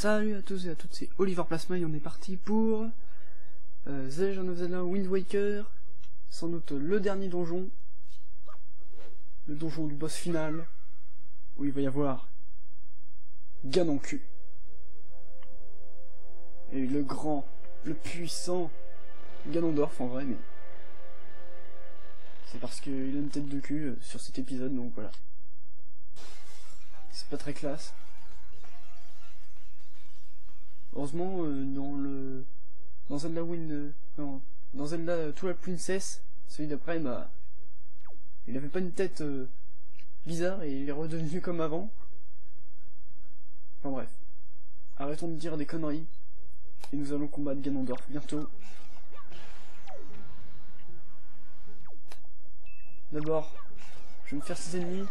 Salut à tous et à toutes, c'est Oliver Plasma et on est parti pour euh, of Zelda Wind Waker, sans doute le dernier donjon, le donjon du boss final, où il va y avoir Ganon cul. Et le grand, le puissant Ganondorf en vrai, mais c'est parce qu'il a une tête de cul euh, sur cet épisode, donc voilà. C'est pas très classe. Heureusement, euh, dans le dans Zelda Wind, euh, non, dans Zelda Twilight Princess, celui d'après, bah, il avait pas une tête euh, bizarre et il est redevenu comme avant. Enfin bref, arrêtons de dire des conneries et nous allons combattre Ganondorf bientôt. D'abord, je vais me faire ses ennemis.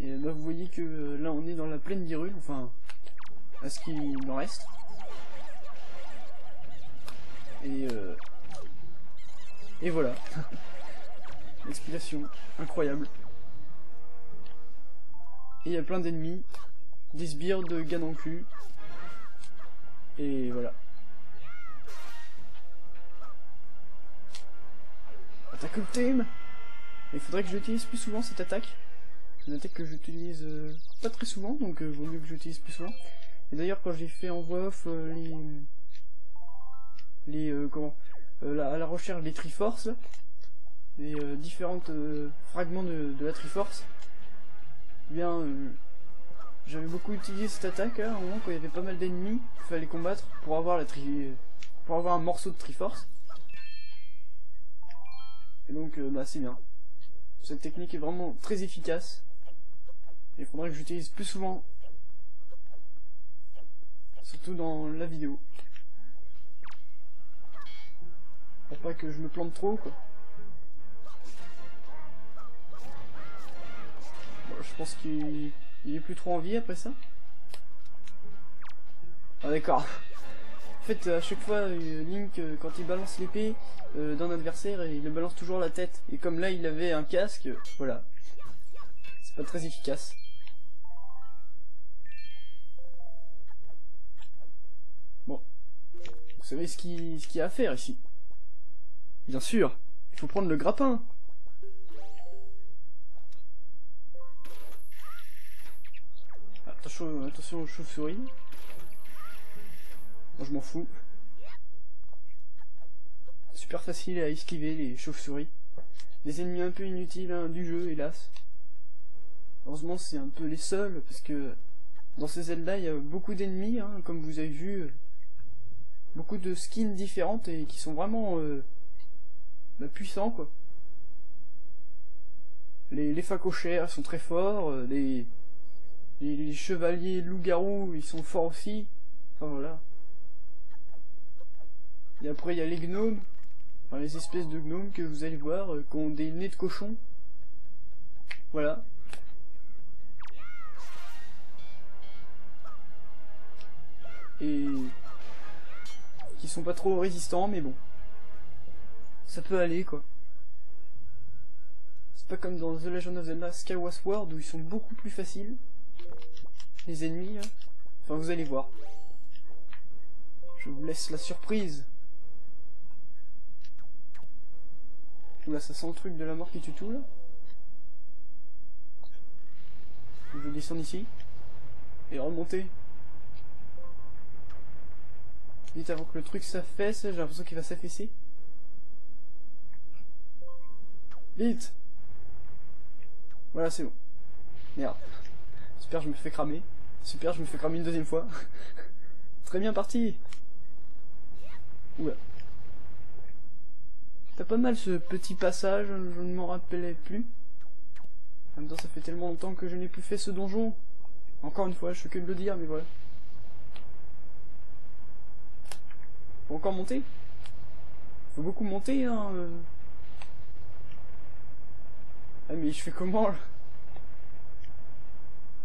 Et là, vous voyez que euh, là, on est dans la plaine d'Hyrule, enfin, à ce qu'il en reste. Et euh... Et voilà. L'explication incroyable. Et il y a plein d'ennemis, des sbires de Ganon cul. Et voilà. Attaque ultime Il faudrait que j'utilise plus souvent cette attaque. Une attaque que j'utilise euh, pas très souvent, donc euh, vaut mieux que j'utilise plus souvent. Et d'ailleurs, quand j'ai fait en voix off euh, les... Les... euh, comment euh, la, à la recherche des Triforce, là, les euh, différentes euh, fragments de, la Triforce, eh bien... j'avais beaucoup utilisé cette attaque hein, un moment quand il y avait pas mal d'ennemis qu'il fallait combattre pour avoir la tri... pour avoir un morceau de Triforce. Et donc bah c'est bien. Cette technique est vraiment très efficace. Il faudrait que j'utilise plus souvent. Surtout dans la vidéo. Pour pas que je me plante trop quoi. Je pense qu'il il est plus trop en vie après ça. Ah d'accord. En fait, à chaque fois, euh, Link, euh, quand il balance l'épée euh, d'un adversaire, il le balance toujours la tête. Et comme là, il avait un casque, voilà. C'est pas très efficace. Savez ce qu'il y a à faire ici. Bien sûr, il faut prendre le grappin. Attention, aux chauves-souris. Je m'en fous. Super facile à esquiver les chauves-souris. Des ennemis un peu inutiles hein, du jeu, hélas. Heureusement c'est un peu les seuls, parce que dans ces Zelda il y a beaucoup d'ennemis, hein, comme vous avez vu. Beaucoup de skins différentes et qui sont vraiment euh, bah, puissants quoi. Les, les facochères sont très forts, euh, les, les, les chevaliers loups-garous ils sont forts aussi. Enfin voilà. Et après, il y a les gnomes. Enfin, les espèces de gnomes que vous allez voir, euh, qui ont des nez de cochon. Voilà. Et... qui sont pas trop résistants, mais bon. Ça peut aller, quoi. C'est pas comme dans The Legend of Zelda Skyward Sword, où ils sont beaucoup plus faciles. Les ennemis. Enfin, vous allez voir. Je vous laisse la surprise. Oula, ça sent le truc de la mort qui tue tout, là. Je vais descendre ici. Et remonter. Vite avant que le truc s'affaisse, j'ai l'impression qu'il va s'affaisser. Vite Voilà, c'est bon. Merde. Super, je me fais cramer. Super, je me fais cramer une deuxième fois. Très bien parti Oula. T'as pas mal ce petit passage, je ne m'en rappelais plus. En même temps, ça fait tellement longtemps que je n'ai plus fait ce donjon. Encore une fois, je fais que de le dire, mais voilà. Encore monter Faut beaucoup monter, hein. euh. Ah, mais je fais comment, là?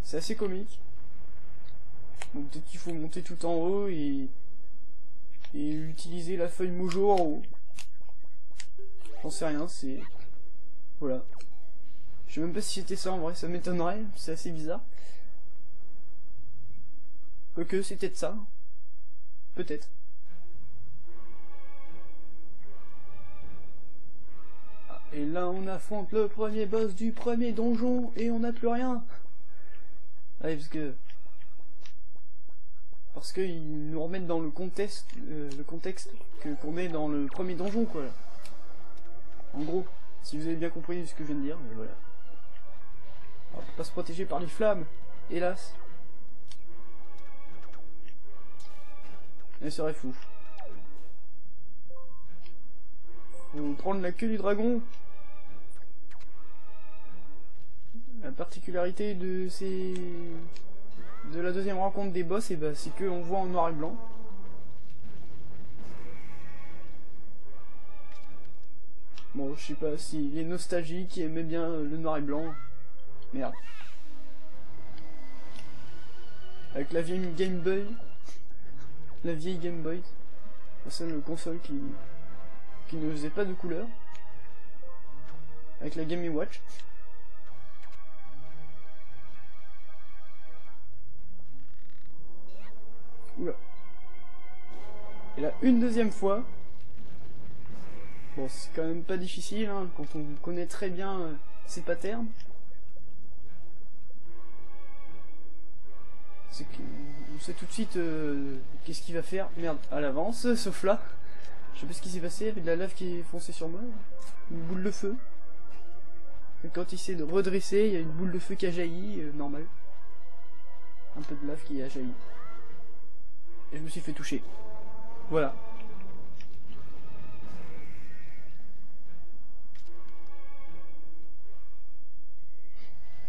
C'est assez comique. Bon, peut-être qu'il faut monter tout en haut et... Et utiliser la feuille Mojo en haut. J'en sais rien, c'est... Voilà. Je sais même pas si c'était ça en vrai, ça m'étonnerait, c'est assez bizarre. Quoique, c'est peut-être ça. Peut-être. Et là, on affronte le premier boss du premier donjon et on n'a plus rien. Parce que parce qu'ils nous remettent dans le contexte, euh, le contexte que qu'on est dans le premier donjon, quoi. En gros, si vous avez bien compris ce que je viens de dire, mais voilà. peut pas se protéger par les flammes, hélas. Mais serait fou. Faut prendre la queue du dragon. La particularité de ces de la deuxième rencontre des boss, et eh ben, c'est qu'on voit en noir et blanc. Bon, je sais pas si les nostalgiques qui aimaient bien le noir et blanc. Merde. Avec la vieille Game Boy. La vieille Game Boy. La seule console qui, qui ne faisait pas de couleur. Avec la Game Watch. Oula. Et là, une deuxième fois. Bon, c'est quand même pas difficile, hein, quand on connaît très bien euh, ces patterns. On sait tout de suite euh, qu'est-ce qu'il va faire. Merde, à l'avance, sauf là. Je sais pas ce qui s'est passé, avec de la lave qui est foncée sur moi. Une boule de feu. Et quand il essaie de redresser, il y a une boule de feu qui a jailli, euh, normal. Un peu de lave qui a jailli et je me suis fait toucher. Voilà.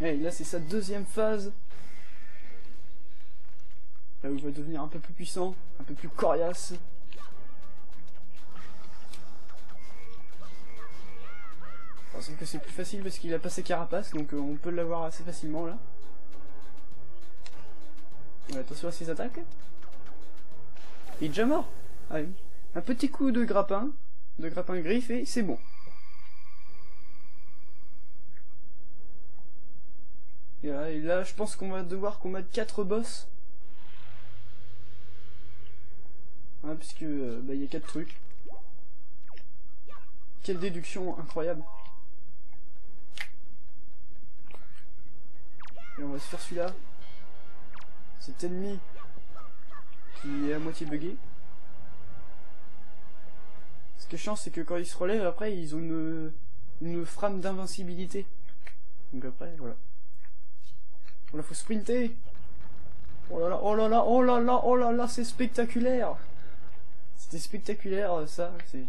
Et là c'est sa deuxième phase. Là où il va devenir un peu plus puissant, un peu plus coriace. Je que c'est plus facile parce qu'il a pas ses carapaces, donc euh, on peut l'avoir assez facilement là. attention à ses attaques. Il est déjà mort. Allez. Un petit coup de grappin, de grappin griffe et c'est bon. Et là, je pense qu'on va devoir combattre 4 boss. Hein, puisque euh, bah, il y a 4 trucs. Quelle déduction incroyable. Et on va se faire celui-là. Cet ennemi qui est à moitié buggé. Ce qui est chiant, c'est que quand ils se relèvent, après, ils ont une, une frame d'invincibilité. Donc après, voilà. La faut sprinter Oh là là, oh là là, oh là là, oh là là, c'est spectaculaire C'était spectaculaire, ça, c'est...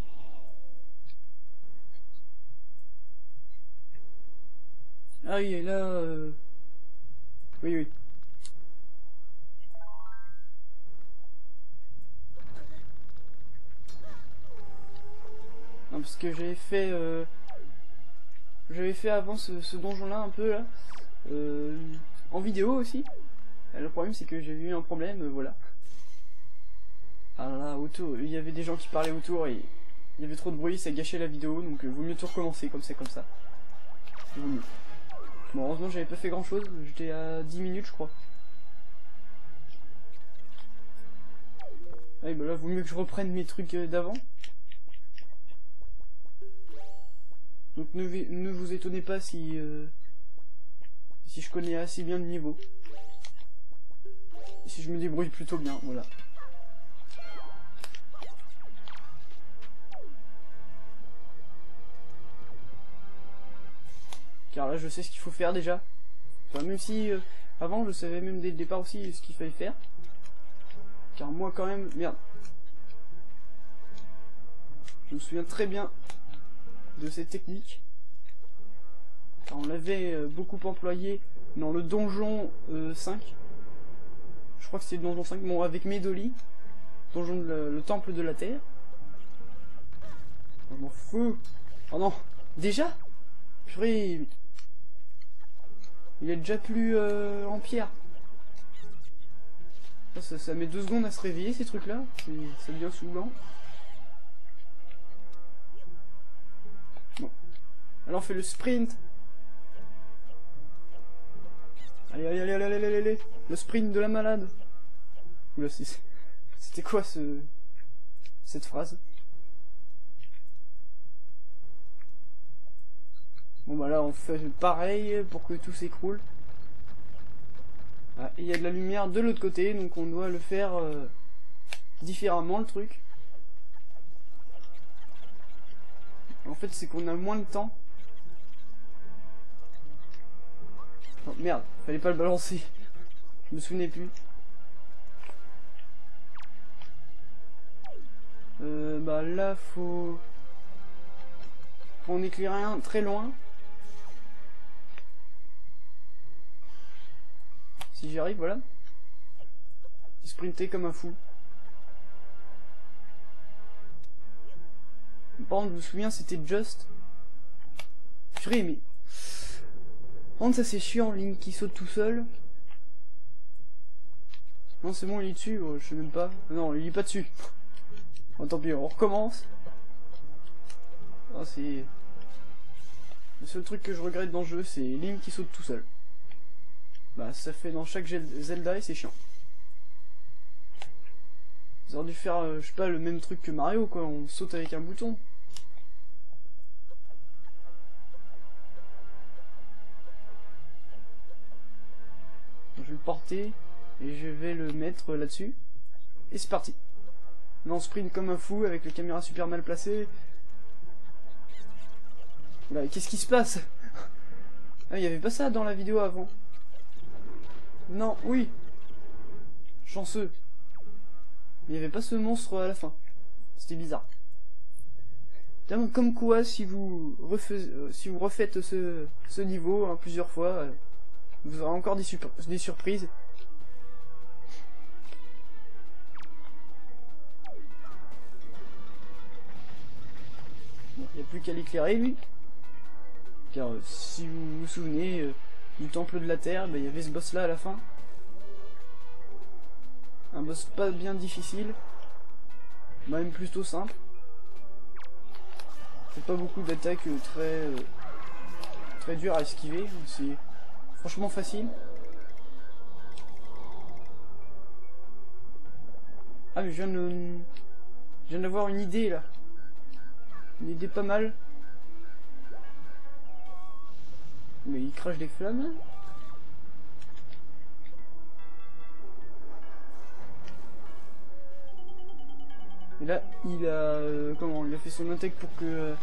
Ah oui, là... Euh... Oui, oui. Parce que j'avais fait euh, j'avais fait avant ce, donjon là un peu là euh, en vidéo aussi. Le problème c'est que j'ai eu un problème euh, voilà. Ah là autour il y avait des gens qui parlaient autour et il y avait trop de bruit ça gâchait la vidéo donc vaut mieux tout recommencer comme c'est comme ça. Vaut mieux. Bon heureusement j'avais pas fait grand chose j'étais à 10 minutes je crois. Ah, bah là vaut mieux que je reprenne mes trucs d'avant Donc ne, vous étonnez pas si, euh, si je connais assez bien le niveau. si je me débrouille plutôt bien, voilà. Car là je sais ce qu'il faut faire déjà. même si euh, avant je savais même dès le départ aussi ce qu'il fallait faire. Car moi quand même, merde. Je me souviens très bien de cette technique. On l'avait euh, beaucoup employé dans le donjon 5. Euh, Je crois que c'est le donjon 5. Bon, avec Medoli. Donjon le, temple de la terre. Je m'en fous. Oh non. Déjà? Purée. Il est déjà plus euh, en pierre. Ça, ça, met deux secondes à se réveiller ces trucs là. Ça devient saoulant. Alors on fait le sprint. Allez, allez, allez, allez, allez, allez, Le sprint de la malade. Oula, c'était quoi ce... cette phrase? Bon bah là on fait pareil pour que tout s'écroule. Ah, il y a de la lumière de l'autre côté, donc on doit le faire euh, différemment le truc. En fait c'est qu'on a moins de temps. Oh, merde, fallait pas le balancer. Je me souvenais plus. Euh, bah là faut... Faut en éclairer un très loin. Si j'y arrive, voilà. Sprinter comme un fou. Par contre, je me souviens, c'était Just. Purée, mais... Par ça c'est chiant, Link qui saute tout seul. Non, c'est bon, il est dessus, oh, je sais même pas. Non, il est pas dessus. Tant pis, on recommence. Ah, c'est... Le seul truc que je regrette dans le jeu, c'est Link qui saute tout seul. Bah ça fait dans chaque Zelda et c'est chiant. Ils auraient dû faire, euh, je sais pas, le même truc que Mario quoi, on saute avec un bouton. Je vais le porter et je vais le mettre là-dessus. Et c'est parti. Là on sprint comme un fou avec la caméra super mal placée. Qu'est-ce qui se passe? Ah, il y avait pas ça dans la vidéo avant. Non, oui. Chanceux. Il n'y avait pas ce monstre à la fin. C'était bizarre. Comme quoi, si vous, euh, si vous refaites ce, ce niveau hein, plusieurs fois, euh, vous aurez encore des, des surprises. Il n'y a plus qu'à l'éclairer, lui. Car euh, si vous vous souvenez, du temple de la terre, bah, il y avait ce boss là à la fin. Un boss pas bien difficile, même plutôt simple. C'est pas beaucoup d'attaques très euh, très dures à esquiver, franchement facile. Ah mais je viens de... Je viens d'avoir une idée là. Une idée pas mal. Mais il crache des flammes Et là, il a... Euh, comment Il a fait son attaque pour que...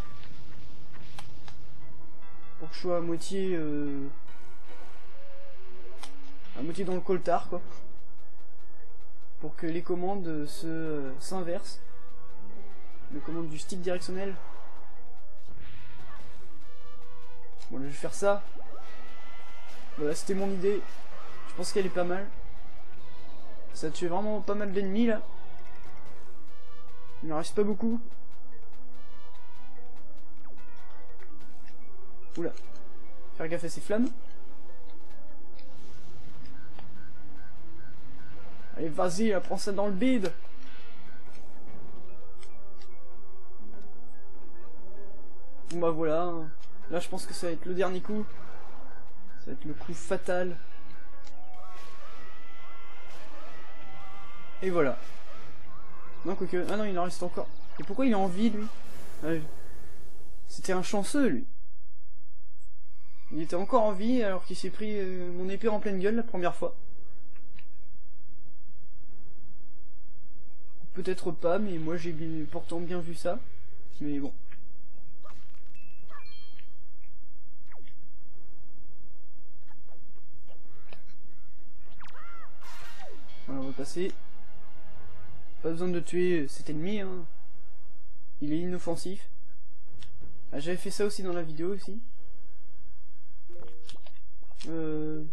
Pour que je sois à moitié... Euh, à moitié dans le coltard, quoi. Pour que les commandes se s'inversent. Les commandes du stick directionnel Bon, je vais faire ça. Voilà, c'était mon idée. Je pense qu'elle est pas mal. Ça a tué vraiment pas mal d'ennemis, là. Il n'en reste pas beaucoup. Oula. Faire gaffe à ces flammes. Allez, vas-y, prends ça dans le bide. Bon bah voilà. Hein. Là, je pense que ça va être le dernier coup. Ça va être le coup fatal. Et voilà. Non, quoique... Ah non, il en reste encore. Et pourquoi il est en vie, lui? C'était un chanceux, lui. Il était encore en vie alors qu'il s'est pris euh, mon épée en pleine gueule la première fois. Peut-être pas, mais moi j'ai pourtant bien vu ça. Mais bon. on va passer. Pas besoin de tuer cet ennemi, hein. Il est inoffensif. Ah, j'avais fait ça aussi dans la vidéo aussi. Euh...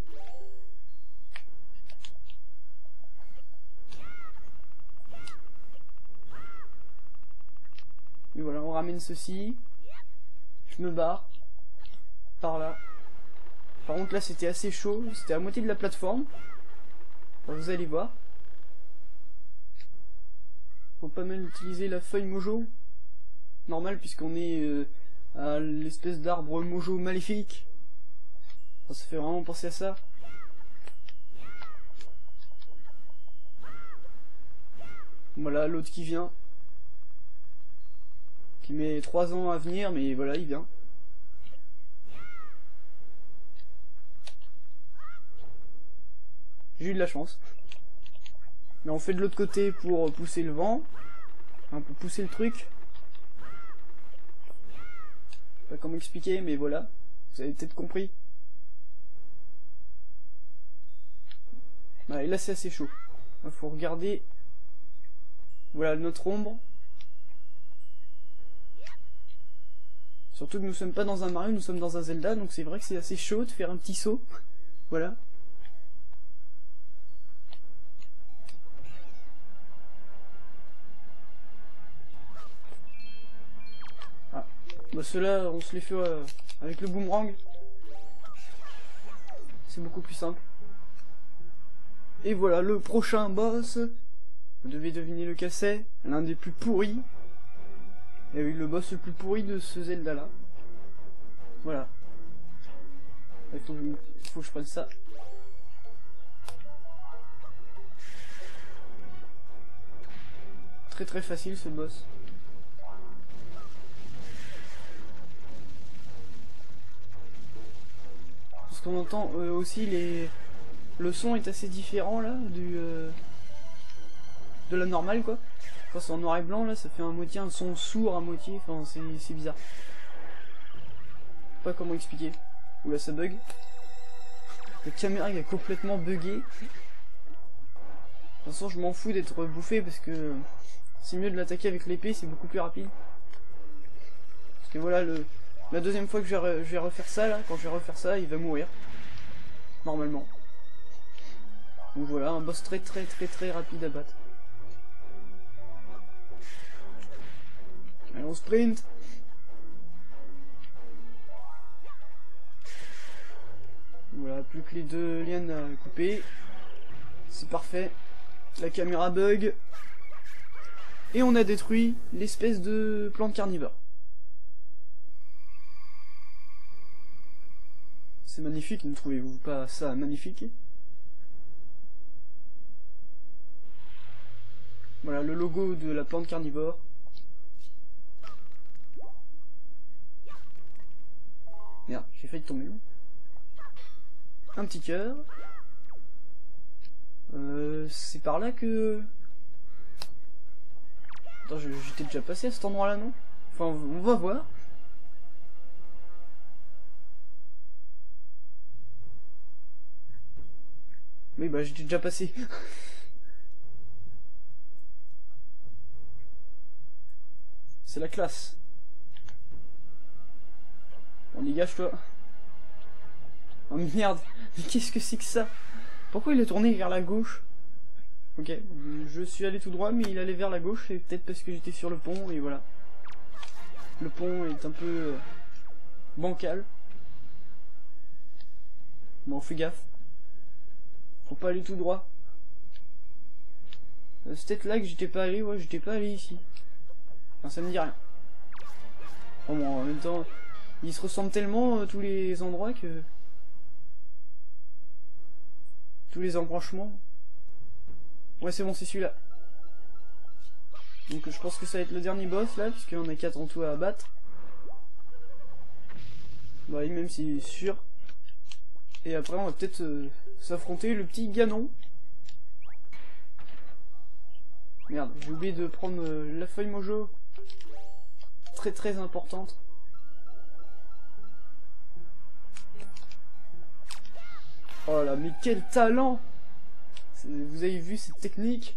Et voilà, on ramène ceci. Je me barre. Par là. Par contre là c'était assez chaud, c'était à moitié de la plateforme vous allez voir. Faut pas mal utiliser la feuille mojo. Normal puisqu'on est euh, à l'espèce d'arbre mojo maléfique. ça fait vraiment penser à ça. Voilà, l'autre qui vient. Qui met 3 ans à venir, mais voilà, il vient. J'ai eu de la chance. Mais on fait de l'autre côté pour pousser le vent. Un peu pousser le truc. Pas comment expliquer, mais voilà. Vous avez peut-être compris. et là c'est assez chaud. Il faut regarder. Voilà notre ombre. Surtout que nous sommes pas dans un Mario, nous sommes dans un Zelda, donc c'est vrai que c'est assez chaud de faire un petit saut. voilà. Ah, bah ceux-là, on se les fait euh, avec le boomerang. C'est beaucoup plus simple. Et voilà, le prochain boss. Vous devez deviner le c'est. L'un des plus pourris. Et oui, le boss le plus pourri de ce Zelda là. Voilà. Il faut, faut que je prenne ça. Très très facile ce boss. Parce qu'on entend euh, aussi les, le son est assez différent là du euh, de la normale quoi. En noir et blanc là, ça fait un moitié un son sourd à moitié, enfin c'est bizarre. Pas comment expliquer. Oula ça bug. La caméra il a complètement bugué. De toute façon je m'en fous d'être bouffé parce que c'est mieux de l'attaquer avec l'épée, c'est beaucoup plus rapide. Parce que voilà le la deuxième fois que je vais, je vais refaire ça là, quand je vais refaire ça, il va mourir. Normalement. Donc voilà, un boss très très très très rapide à battre. Allez, on sprint Voilà, plus que les deux liens à couper. C'est parfait. La caméra bug. Et on a détruit l'espèce de plante carnivore. C'est magnifique, ne trouvez-vous pas ça magnifique? Voilà le logo de la plante carnivore. Merde, j'ai failli tomber. Un petit cœur. Euh, c'est par là que... Attends, j'étais déjà passé à cet endroit-là, non? Enfin, on va voir. Oui, bah j'étais déjà passé. C'est la classe. On dégage toi. Oh merde, mais qu'est-ce que c'est que ça? Pourquoi il est tourné vers la gauche? Ok, je suis allé tout droit, mais il allait vers la gauche, et peut-être parce que j'étais sur le pont, et voilà. Le pont est un peu euh, bancal. Bon, fais gaffe. Faut pas aller tout droit. Euh, peut-être là que j'étais pas allé, ouais, j'étais pas allé ici. Enfin, ça me dit rien. bon, en même temps, ils se ressemblent tellement euh, tous les endroits que... Tous les embranchements. Ouais, c'est bon, c'est celui-là. Donc je pense que ça va être le dernier boss là, puisqu'il y en a 4 en tout à abattre. Bah même si sûr. Et après on va peut-être euh, s'affronter le petit Ganon. Merde, j'ai oublié de prendre euh, la feuille mojo très très importante. Oh là, mais quel talent Vous avez vu cette technique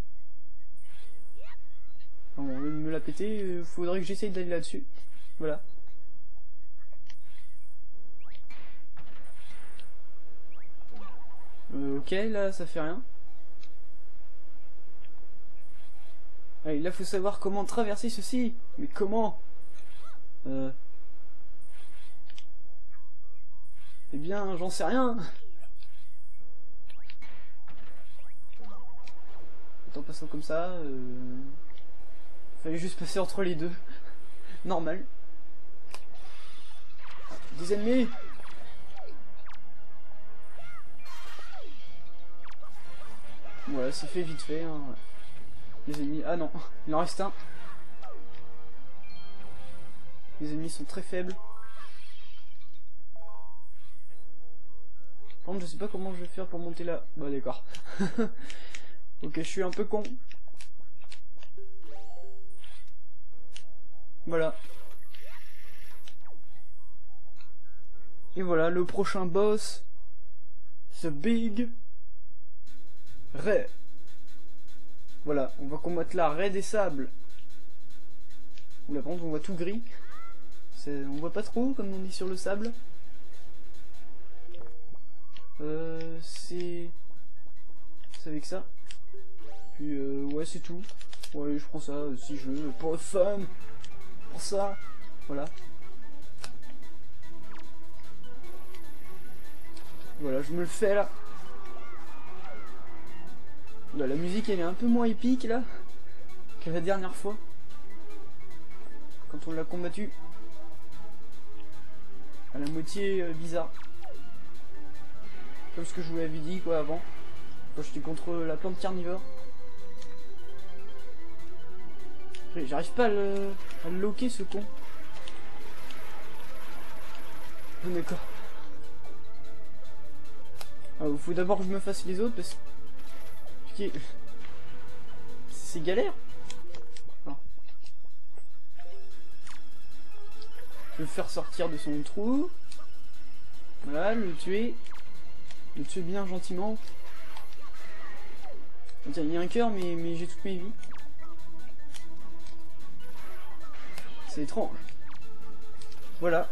On va me la péter, il euh, faudrait que j'essaye d'aller là-dessus. Voilà. Euh, ok, là, ça fait rien. Allez, là, faut savoir comment traverser ceci. Mais comment euh... Eh bien, j'en sais rien. En passant comme ça, euh... fallait juste passer entre les deux. Normal. Des ennemis Voilà, c'est fait vite fait. Hein. Les ennemis... Ah non, il en reste un. Les ennemis sont très faibles. Par contre, je sais pas comment je vais faire pour monter là. Bah d'accord. ok, je suis un peu con. Voilà. Et voilà, le prochain boss. The Big Ray. Voilà, on va combattre la raie des sables. Là, par contre, on voit tout gris. On voit pas trop, comme on dit sur le sable. Euh, c'est... C'est avec ça. Puis, euh, ouais, c'est tout. Ouais, je prends ça si je veux, pour le fun. Pour ça. Voilà. Voilà, je me le fais là. Bah, la musique elle est un peu moins épique là que la dernière fois. Quand on l'a combattu. À la moitié euh, bizarre. Comme ce que je vous l'avais dit quoi avant. Quand j'étais contre la plante carnivore. J'arrive pas à le, à le loquer ce con. Oh, d'accord. Ah, il faut d'abord que je me fasse les autres parce que... C'est galère. Je vais le faire sortir de son trou. Voilà, le tuer. Le tuer bien gentiment. il y a un cœur, mais j'ai toutes mes vies. C'est étrange. Voilà.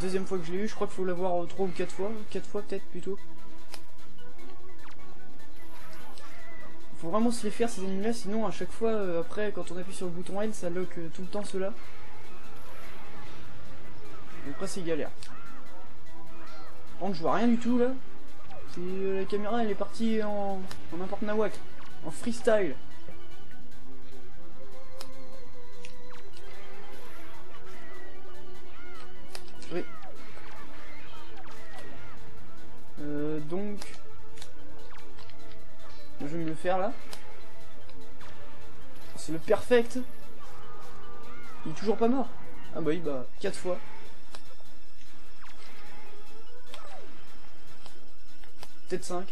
Deuxième fois que je l'ai eu, je crois qu'il faut l'avoir 3 ou 4 fois. 4 fois peut-être plutôt. Faut vraiment se les faire ces ennemis là, sinon à chaque fois euh, après quand on appuie sur le bouton L ça lock euh, tout le temps cela. Donc après c'est galère. Contre je vois rien du tout là. Euh, la caméra elle est partie en, en n'importe nawak. En freestyle. Euh, donc... Je vais me le faire là. C'est le perfect. Il est toujours pas mort. Ah bah oui, bah, 4 fois. Peut-être 5.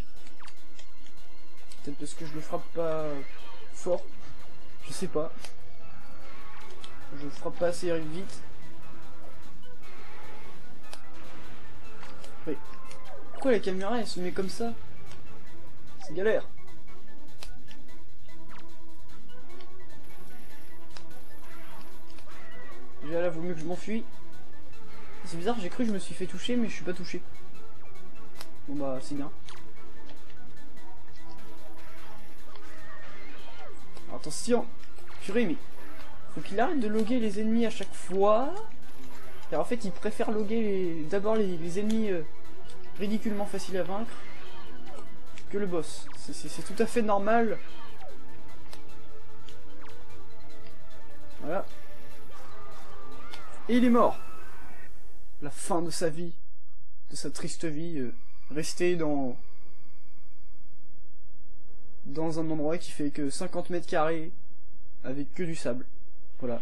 Peut-être parce que je le frappe pas fort. Je sais pas. Je frappe pas assez vite. Pourquoi la caméra elle se met comme ça? C'est galère. Déjà là, vaut mieux que je m'enfuis. C'est bizarre, j'ai cru que je me suis fait toucher, mais je suis pas touché. Bon bah, c'est bien. attention Purée, mais... Faut qu'il arrête de loguer les ennemis à chaque fois. En fait, il préfère loguer d'abord les, ennemis euh, ridiculement faciles à vaincre que le boss. C'est tout à fait normal. Voilà. Et il est mort. La fin de sa vie. De sa triste vie. Euh, resté dans... Dans un endroit qui fait que 50 mètres carrés. Avec que du sable. Voilà.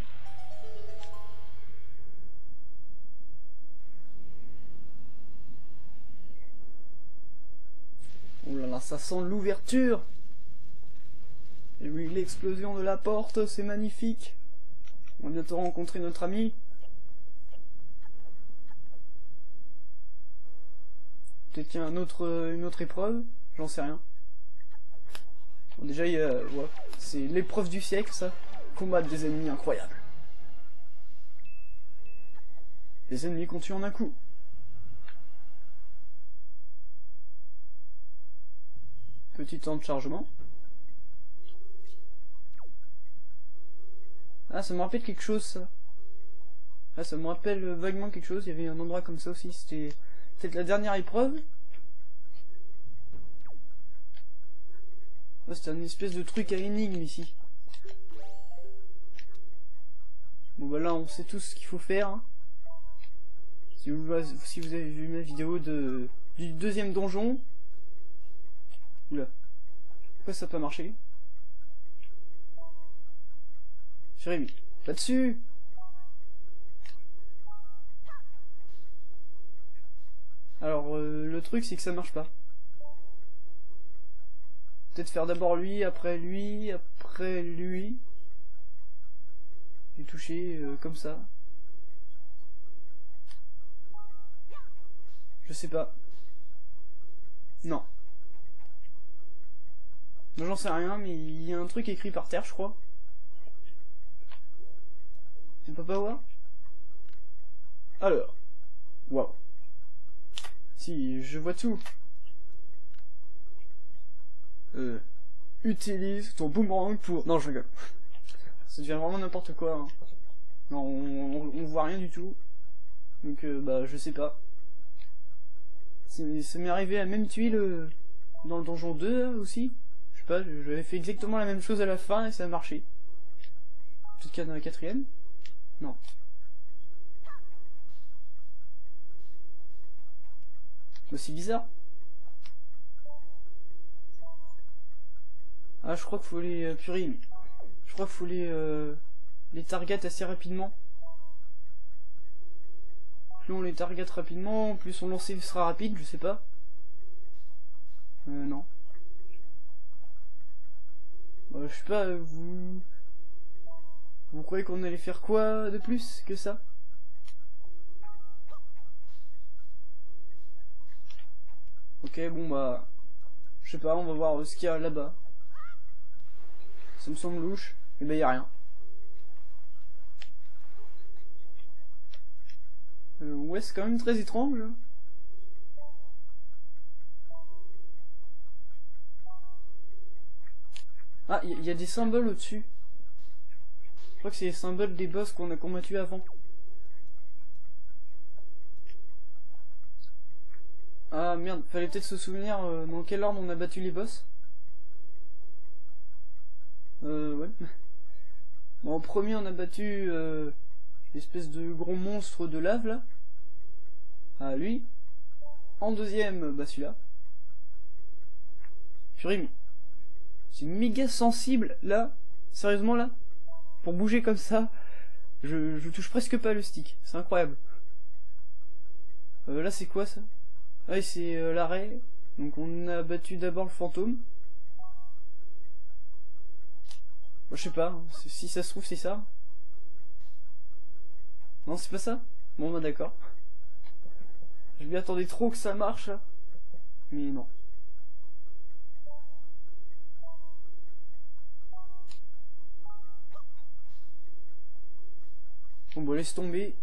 Là ça sent l'ouverture Et oui, l'explosion de la porte, c'est magnifique On va bientôt rencontrer notre ami. Peut-être qu'il y a une autre épreuve, j'en sais rien. déjà, y a, c'est l'épreuve du siècle, ça. Combattre des ennemis incroyables. Des ennemis qu'on tue en un coup. Petit temps de chargement. Ah, ça me rappelle quelque chose, ça. Ah, ça me rappelle vaguement quelque chose. Il y avait un endroit comme ça aussi. C'était peut-être la dernière épreuve. Ah, c'était une espèce de truc à énigme ici. Bon bah là on sait tout ce qu'il faut faire. Hein. Si, vous, avez vu ma vidéo du deuxième donjon, Pourquoi ça n'a pas marché? Fury, pas dessus Alors, euh, le truc, c'est que ça marche pas. Peut-être faire d'abord lui, après lui, après lui. Et toucher euh, comme ça. Je sais pas. Non. J'en sais rien, mais il y a un truc écrit par terre, je crois. On peut pas voir Alors. Waouh. Si, je vois tout. Euh, utilise ton boomerang pour... Non, je rigole. Ça devient vraiment n'importe quoi. Hein. Non, on, voit rien du tout. Donc, euh, bah, je sais pas. Ça m'est arrivé à même tuile dans le donjon 2 aussi. Sais pas, j'avais fait exactement la même chose à la fin et ça a marché. Peut-être qu'il y a dans la quatrième? Non. C'est bizarre. Ah, je crois qu'il faut les euh, Je crois qu'il faut les euh, les target assez rapidement. Plus on les target rapidement, plus son lancer sera rapide, je sais pas. Euh, non. Bah, je sais pas, vous... Vous croyez qu'on allait faire quoi de plus que ça? Ok, bon bah... Je sais pas, on va voir ce qu'il y a là-bas. Ça me semble louche. Et eh ben y a rien. Euh, ouais, c'est quand même très étrange. Ah, il y, a des symboles au-dessus. Je crois que c'est les symboles des boss qu'on a combattus avant. Ah merde, fallait peut-être se souvenir euh, dans quel ordre on a battu les boss. Euh, ouais. Bon, en premier, on a battu euh, l'espèce de gros monstre de lave, là. Ah, lui. En deuxième, bah celui-là. Purée, c'est méga sensible, là. Sérieusement, là. Pour bouger comme ça, je, touche presque pas le stick. C'est incroyable. Euh, là, c'est quoi, ça? Ah, c'est euh, l'arrêt. Donc, on a battu d'abord le fantôme. je sais pas. Hein. Si ça se trouve, c'est ça. Non, c'est pas ça? Bon, bah d'accord. Je m'y attendais trop que ça marche. Mais non. Bon bah laisse tomber.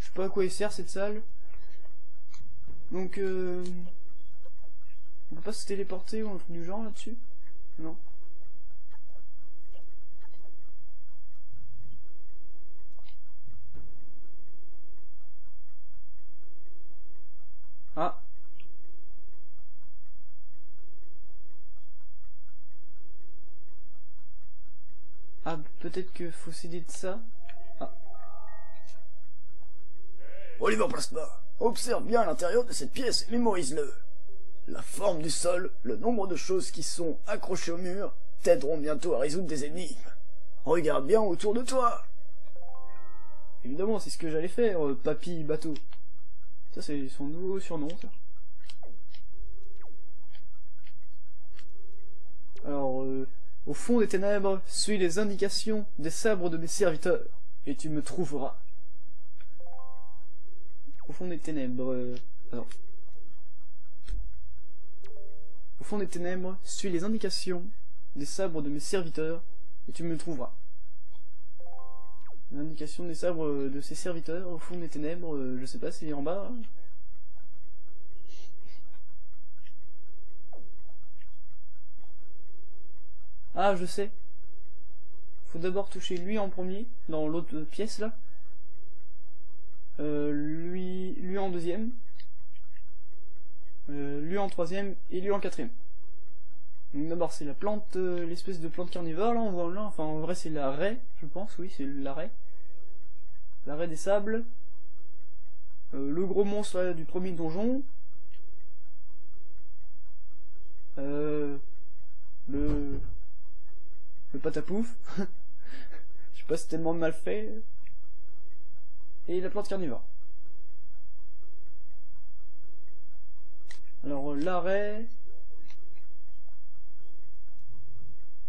Je sais pas à quoi elle sert cette salle. Donc euh... On peut pas se téléporter ou un truc du genre là-dessus? Non. Ah. Ah, peut-être que faut s'aider de ça. Oliver Plasma, observe bien l'intérieur de cette pièce et mémorise-le. La forme du sol, le nombre de choses qui sont accrochées au mur, t'aideront bientôt à résoudre des énigmes. Regarde bien autour de toi. Évidemment, c'est ce que j'allais faire, euh, papy bateau. Ça, c'est son nouveau surnom, ça. Alors, euh, au fond des ténèbres, suis les indications des sabres de mes serviteurs, et tu me trouveras. Au fond des ténèbres... Euh. Au fond des ténèbres, suis les indications des sabres de mes serviteurs, et tu me trouveras. L'indication des sabres de ses serviteurs au fond des ténèbres, euh, je sais pas, c'est en bas. Hein. ah, je sais. Faut d'abord toucher lui en premier, dans l'autre pièce là. Euh, lui, lui en deuxième. Euh, lui en troisième et lui en quatrième. Donc d'abord c'est la plante, l'espèce de plante carnivore là, on voit là, enfin en vrai c'est la raie, je pense, oui c'est la raie l'arrêt des sables, euh, le gros monstre du premier donjon, euh, le le patapouf, Je sais pas si c'est tellement mal fait. Et la plante carnivore. Alors l'arrêt...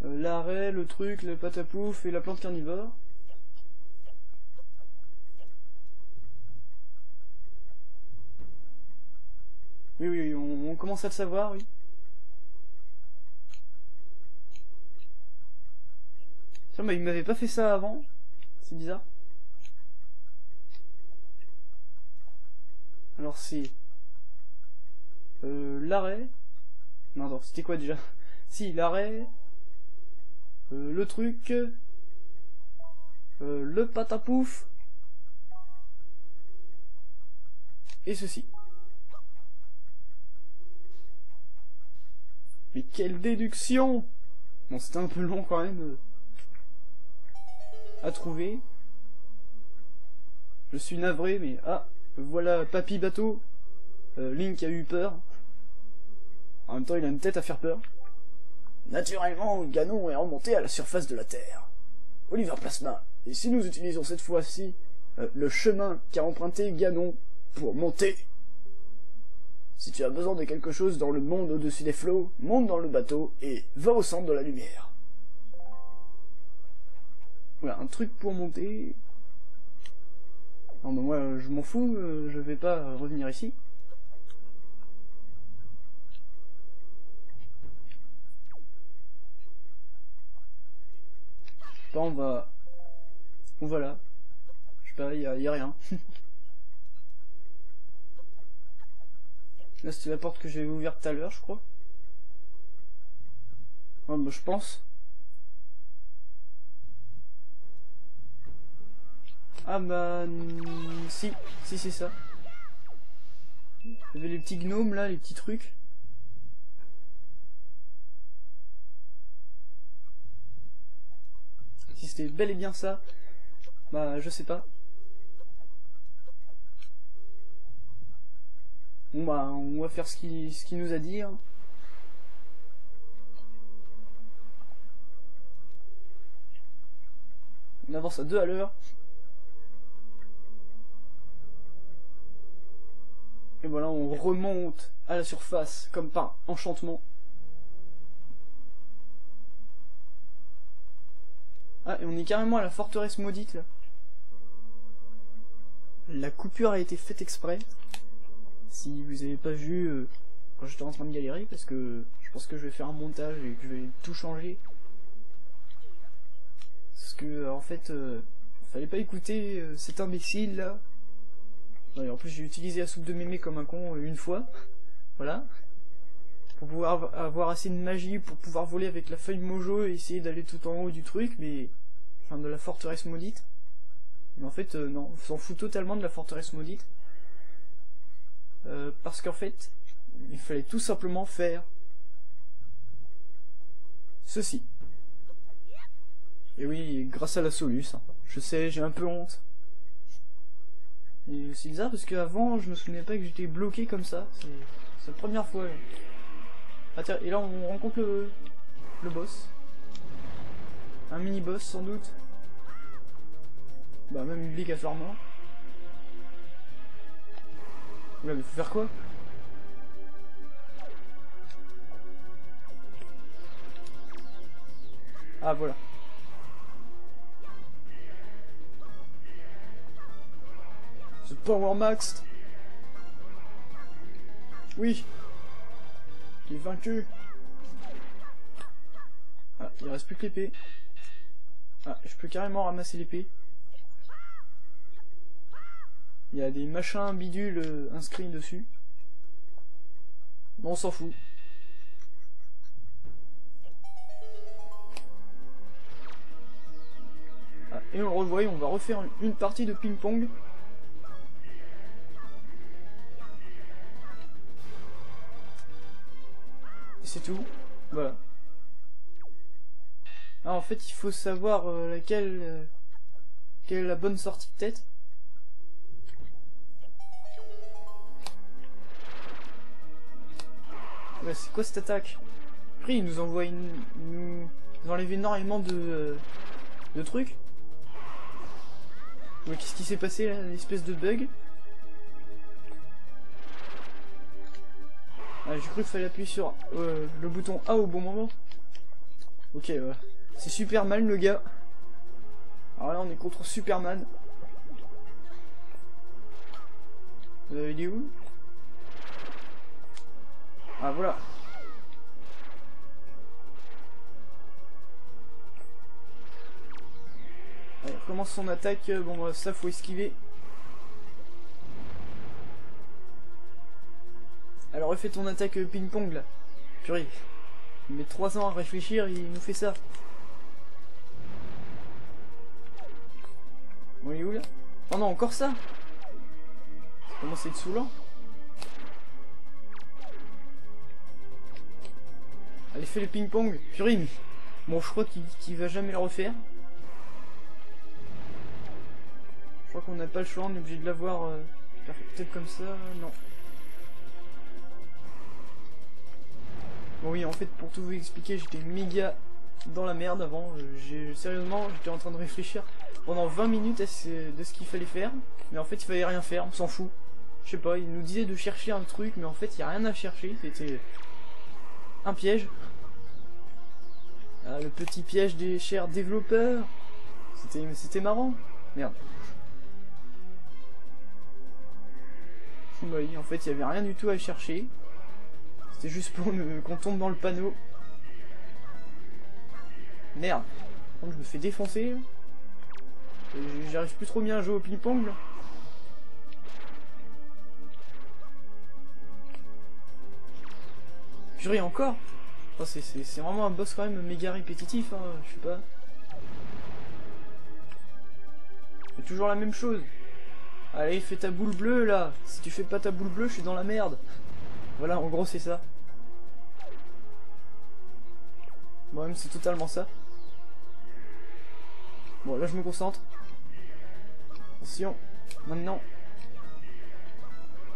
Euh, l'arrêt, le truc, le patapouf et la plante carnivore. Oui, oui, on, on commence à le savoir, oui. Tiens, mais il m'avait pas fait ça avant. C'est bizarre. Alors c'est... Euh, l'arrêt... Non, non, c'était quoi déjà? Si, l'arrêt... Euh, le truc... Euh, le patapouf... Et ceci. Mais quelle déduction! Bon, c'était un peu long quand même euh, à trouver. Je suis navré, mais ah, voilà Papy Bateau. Euh, Link a eu peur. En même temps, il a une tête à faire peur. Naturellement, Ganon est remonté à la surface de la Terre. Oliver Plasma, et si nous utilisons cette fois-ci euh, le chemin qu'a emprunté Ganon pour monter Si tu as besoin de quelque chose dans le monde au-dessus des flots, monte dans le bateau et va au centre de la lumière. Voilà, un truc pour monter. Non, mais moi, je m'en fous, euh, je vais pas revenir ici. Bon, on va... On va là. Je sais pas, y a, y a rien. là, c'était la porte que j'avais ouverte tout à l'heure, je crois. Ouais, bah, je pense. Ah bah... Si, si c'est ça. Il y avait les petits gnomes là, les petits trucs. Si c'était bel et bien ça, bah je sais pas. Bon bah on va faire ce qu'il ce qu'il nous a dit. Hein. On avance à deux à l'heure. Et voilà, on remonte à la surface, comme par enchantement. Ah, et on est carrément à la forteresse maudite, là. La coupure a été faite exprès. Si vous avez pas vu euh, quand j'étais en train de galérer, parce que je pense que je vais faire un montage et que je vais tout changer. Parce que, en fait, euh, fallait pas écouter euh, cet imbécile, là. Ouais, en plus, j'ai utilisé la soupe de mémé comme un con une fois. Voilà. Pour pouvoir avoir assez de magie pour pouvoir voler avec la feuille mojo et essayer d'aller tout en haut du truc, mais... Enfin, de la forteresse maudite. Mais en fait, euh, non, on s'en fout totalement de la forteresse maudite. Euh, parce qu'en fait, il fallait tout simplement faire... Ceci. Et oui, grâce à la Solus. Hein. Je sais, j'ai un peu honte. C'est bizarre parce qu'avant, je me souvenais pas que j'étais bloqué comme ça. C'est la première fois. Ah tiens, et là on rencontre le, le boss. Un mini-boss sans doute. Bah même obligatoirement. Là mais faut faire quoi? Ah voilà. C'est Power Max Oui Il est vaincu Ah, il reste plus que l'épée. Ah, je peux carrément ramasser l'épée. Il y a des machins bidules euh, inscrits dessus. Bon, on s'en fout. Ah, et on le revoit, on va refaire une partie de ping-pong. C'est tout. Voilà. Ah, en fait, il faut savoir euh, laquelle, euh, quelle est la bonne sortie de tête. Ouais, c'est quoi cette attaque? Après, il nous envoie une... Nous, enlève énormément de, euh, de trucs. Ouais, qu'est-ce qui s'est passé là? Une espèce de bug Ah, j'ai cru qu'il fallait appuyer sur euh, le bouton A au bon moment. Ok. C'est Superman le gars. Alors là, on est contre Superman. Euh, il est où? Ah, voilà. Allez, commence son attaque. Bon, bah, ça, faut esquiver. Alors refais ton attaque ping-pong là. Purée. Il met 3 ans à réfléchir, il nous fait ça. Il est où là? Oh non, encore ça à être saoulant. Allez, fais le ping-pong. Purée. Bon, je crois qu'il va jamais le refaire. Je crois qu'on n'a pas le choix, on est obligé de l'avoir euh, peut-être comme ça. Non. Oui, en fait, pour tout vous expliquer, j'étais méga dans la merde avant. Sérieusement, j'étais en train de réfléchir pendant 20 minutes à ce, de ce qu'il fallait faire. Mais en fait, il fallait rien faire, on s'en fout. Je sais pas, il nous disait de chercher un truc, mais en fait, il n'y a rien à chercher. C'était un piège. Ah, le petit piège des chers développeurs. C'était marrant. Merde. Oui, en fait, il n'y avait rien du tout à chercher. C'était juste pour qu'on tombe dans le panneau. Merde. je me fais défoncer. J'arrive plus trop bien à jouer au ping-pong. Purée, encore oh, C'est vraiment un boss quand même méga répétitif, hein, je sais pas. C'est toujours la même chose. Allez, fais ta boule bleue, là Si tu fais pas ta boule bleue, je suis dans la merde voilà, en gros, c'est ça. Moi-même, c'est totalement ça. Bon, là, je me concentre. Attention. Maintenant.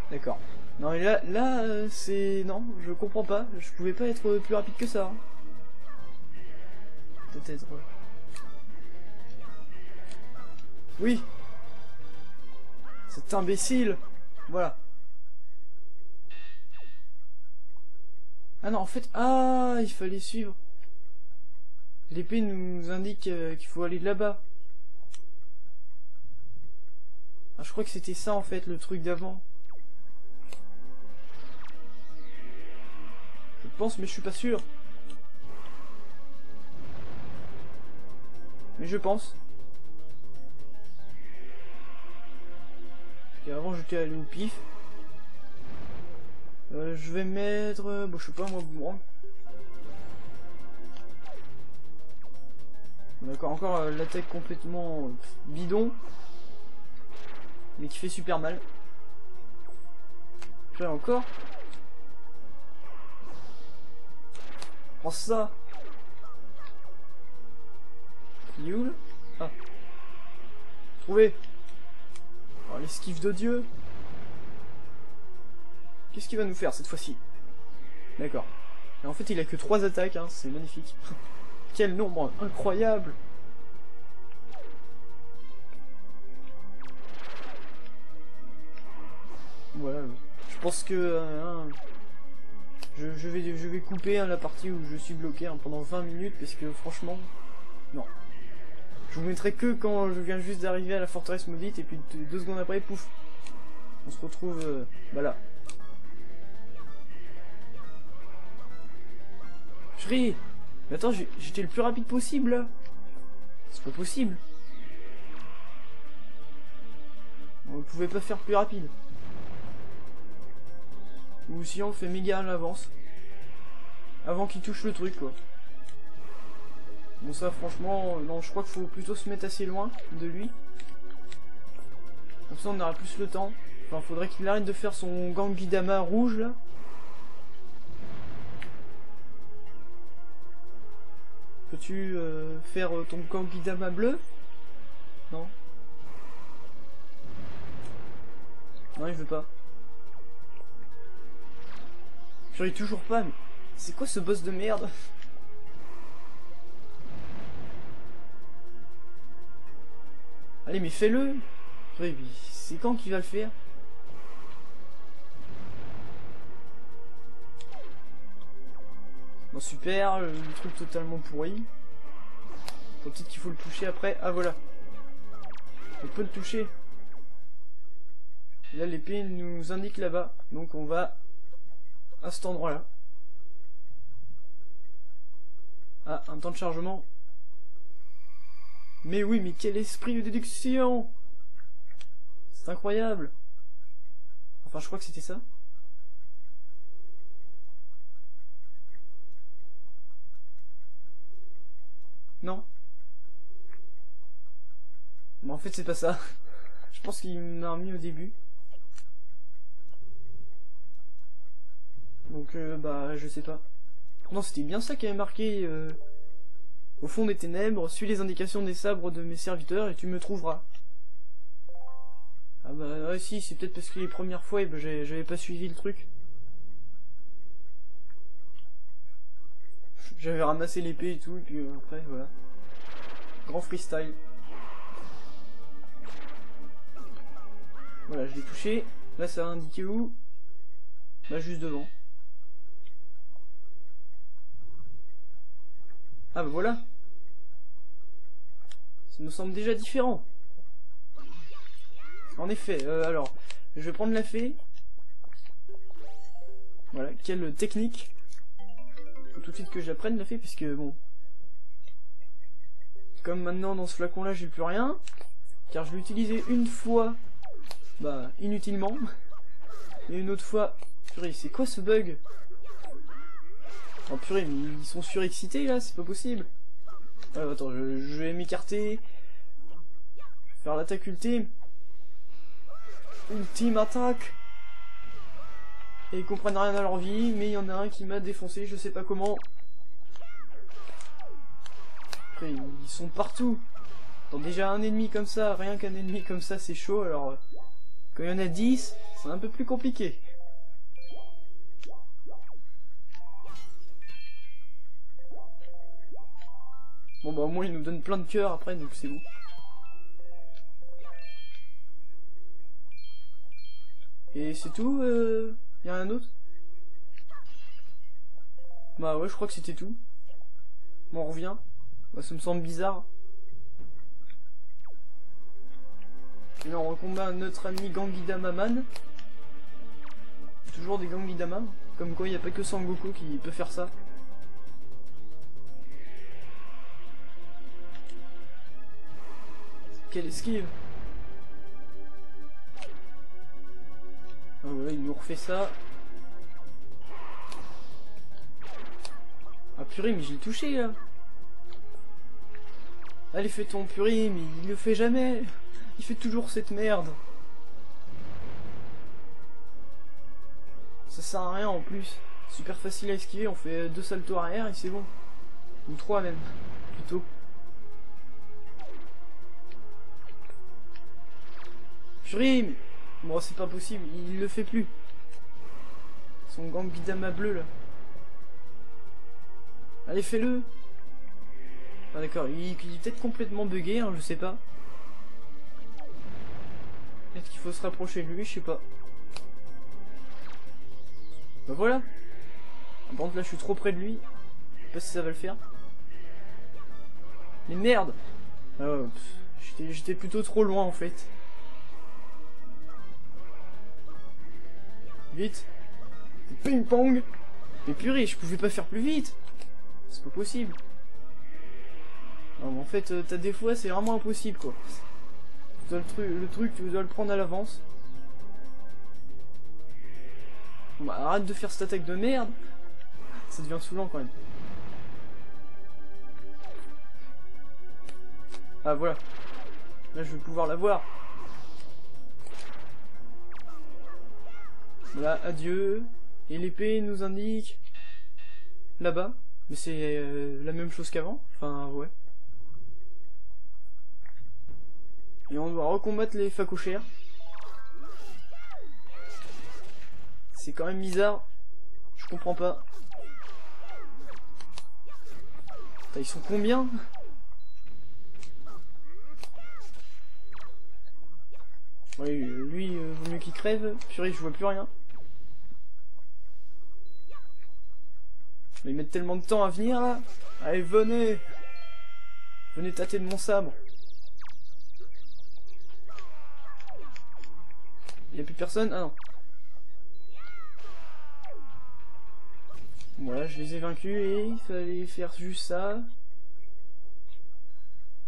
D'accord. Non, mais là, là euh, c'est... Non, je comprends pas. Je pouvais pas être plus rapide que ça. Hein. Peut-être... Oui Cet imbécile Voilà. Ah non, en fait... Ah, il fallait suivre. L'épée nous indique euh, qu'il faut aller là-bas. Ah, je crois que c'était ça, en fait, le truc d'avant. Je pense, mais je suis pas sûr. Mais je pense. Et avant, j'étais allé au pif. Euh, je vais mettre... Euh, bon, je sais pas, moi, D'accord, encore euh, l'attaque complètement bidon. Mais qui fait super mal. J'ai encore. Prends ça. Il Ah. Trouvé. Oh, l'esquive de Dieu. Qu'est-ce qu'il va nous faire cette fois-ci? D'accord. Et en fait, il a que 3 attaques, hein, c'est magnifique. Quel nombre incroyable Voilà, je pense que... Euh, hein, je, vais, je vais couper hein, la partie où je suis bloqué hein, pendant 20 minutes, parce que franchement... Non. Je vous mettrai que quand je viens juste d'arriver à la forteresse maudite, et puis deux secondes après, pouf On se retrouve... Euh, voilà. Chérie Mais attends, j'étais le plus rapide possible C'est pas possible On pouvait pas faire plus rapide. Ou si on fait méga à l'avance. Avant qu'il touche le truc, quoi. Bon, ça, franchement, non, je crois qu'il faut plutôt se mettre assez loin de lui. Comme ça, on aura plus le temps. Enfin, faudrait qu'il arrête de faire son Gangidama rouge, là. Peux-tu euh, faire ton Kangidama bleu? Non? Non, il veut pas. J'arrive toujours pas, mais... C'est quoi ce boss de merde? Allez, mais fais-le! Oui, mais c'est quand qu'il va le faire? Bon, super, le truc totalement pourri. Peut-être qu'il faut le toucher après. Ah, voilà. On peut le toucher. Là, l'épée nous indique là-bas. Donc, on va à cet endroit-là. Ah, un temps de chargement. Mais oui, mais quel esprit de déduction C'est incroyable Enfin, je crois que c'était ça. Non Mais en fait, c'est pas ça. je pense qu'il m'a remis au début. Donc, euh, bah, je sais pas. Non, c'était bien ça qui avait marqué... Euh, au fond des ténèbres, suis les indications des sabres de mes serviteurs et tu me trouveras. Ah bah si, c'est peut-être parce que les premières fois, eh ben, j'avais pas suivi le truc. J'avais ramassé l'épée et tout, et puis euh, après, voilà. Grand freestyle. Voilà, je l'ai touché. Là, ça a indiqué où? Bah, juste devant. Ah bah voilà. Ça me semble déjà différent. En effet, euh, alors, je vais prendre la fée. Voilà, quelle technique? Tout de suite que j'apprenne la fée, puisque bon... Comme maintenant dans ce flacon là j'ai plus rien, car je l'ai utilisé une fois, bah inutilement, et une autre fois... Purée, c'est quoi ce bug? Oh purée, mais ils sont surexcités là, c'est pas possible. Ouais, attends, je, vais m'écarter. Faire l'attaque ultime. Ultime attaque. Et ils comprennent rien à leur vie, mais il y en a un qui m'a défoncé, je sais pas comment. Après, ils sont partout. Dans déjà un ennemi comme ça, rien qu'un ennemi comme ça, c'est chaud, alors... Quand il y en a 10, c'est un peu plus compliqué. Bon bah au moins il nous donne plein de cœurs après, donc c'est bon. Et c'est tout euh... Y'a rien d'autre Bah ouais, je crois que c'était tout. On revient. Bah, ça me semble bizarre. Et on recombat notre ami Gangidama Man. Toujours des Gangidama. Comme quoi, il n'y a pas que Sangoku qui peut faire ça. Quelle esquive Ouais, il nous refait ça. Ah purée, mais j'ai touché là Allez, fais ton purée, mais il le fait jamais Il fait toujours cette merde Ça sert à rien en plus. Super facile à esquiver, on fait deux saltos arrière et c'est bon. Ou trois même, plutôt. Purée, Bon, c'est pas possible, il le fait plus. Son gang bidama bleu, là. Allez, fais-le Ah d'accord, il, est peut-être complètement bugué, hein, je sais pas. Peut-être qu'il faut se rapprocher de lui, je sais pas. Bah voilà Par contre là je suis trop près de lui. Je sais pas si ça va le faire. Mais merde ah, J'étais plutôt trop loin en fait. Vite. Ping pong. Mais purée, je pouvais pas faire plus vite. C'est pas possible. En fait, euh, t'as des fois, c'est vraiment impossible, quoi. le, truc, le truc, tu dois le prendre à l'avance. bah, arrête de faire cette attaque de merde. Ça devient saoulant, quand même. Ah, voilà. Là, je vais pouvoir la Voilà, adieu. Et l'épée nous indique là-bas. Mais c'est euh, la même chose qu'avant. Enfin, ouais. Et on doit recombattre les facochères. C'est quand même bizarre. Je comprends pas. ils sont combien? Ouais, lui, euh, vaut mieux qu'il crève. Purée, je vois plus rien. Mais ils mettent tellement de temps à venir, là. Allez, venez Venez tâter de mon sabre. Il a plus personne? Ah non. Voilà, je les ai vaincus et il fallait faire juste ça.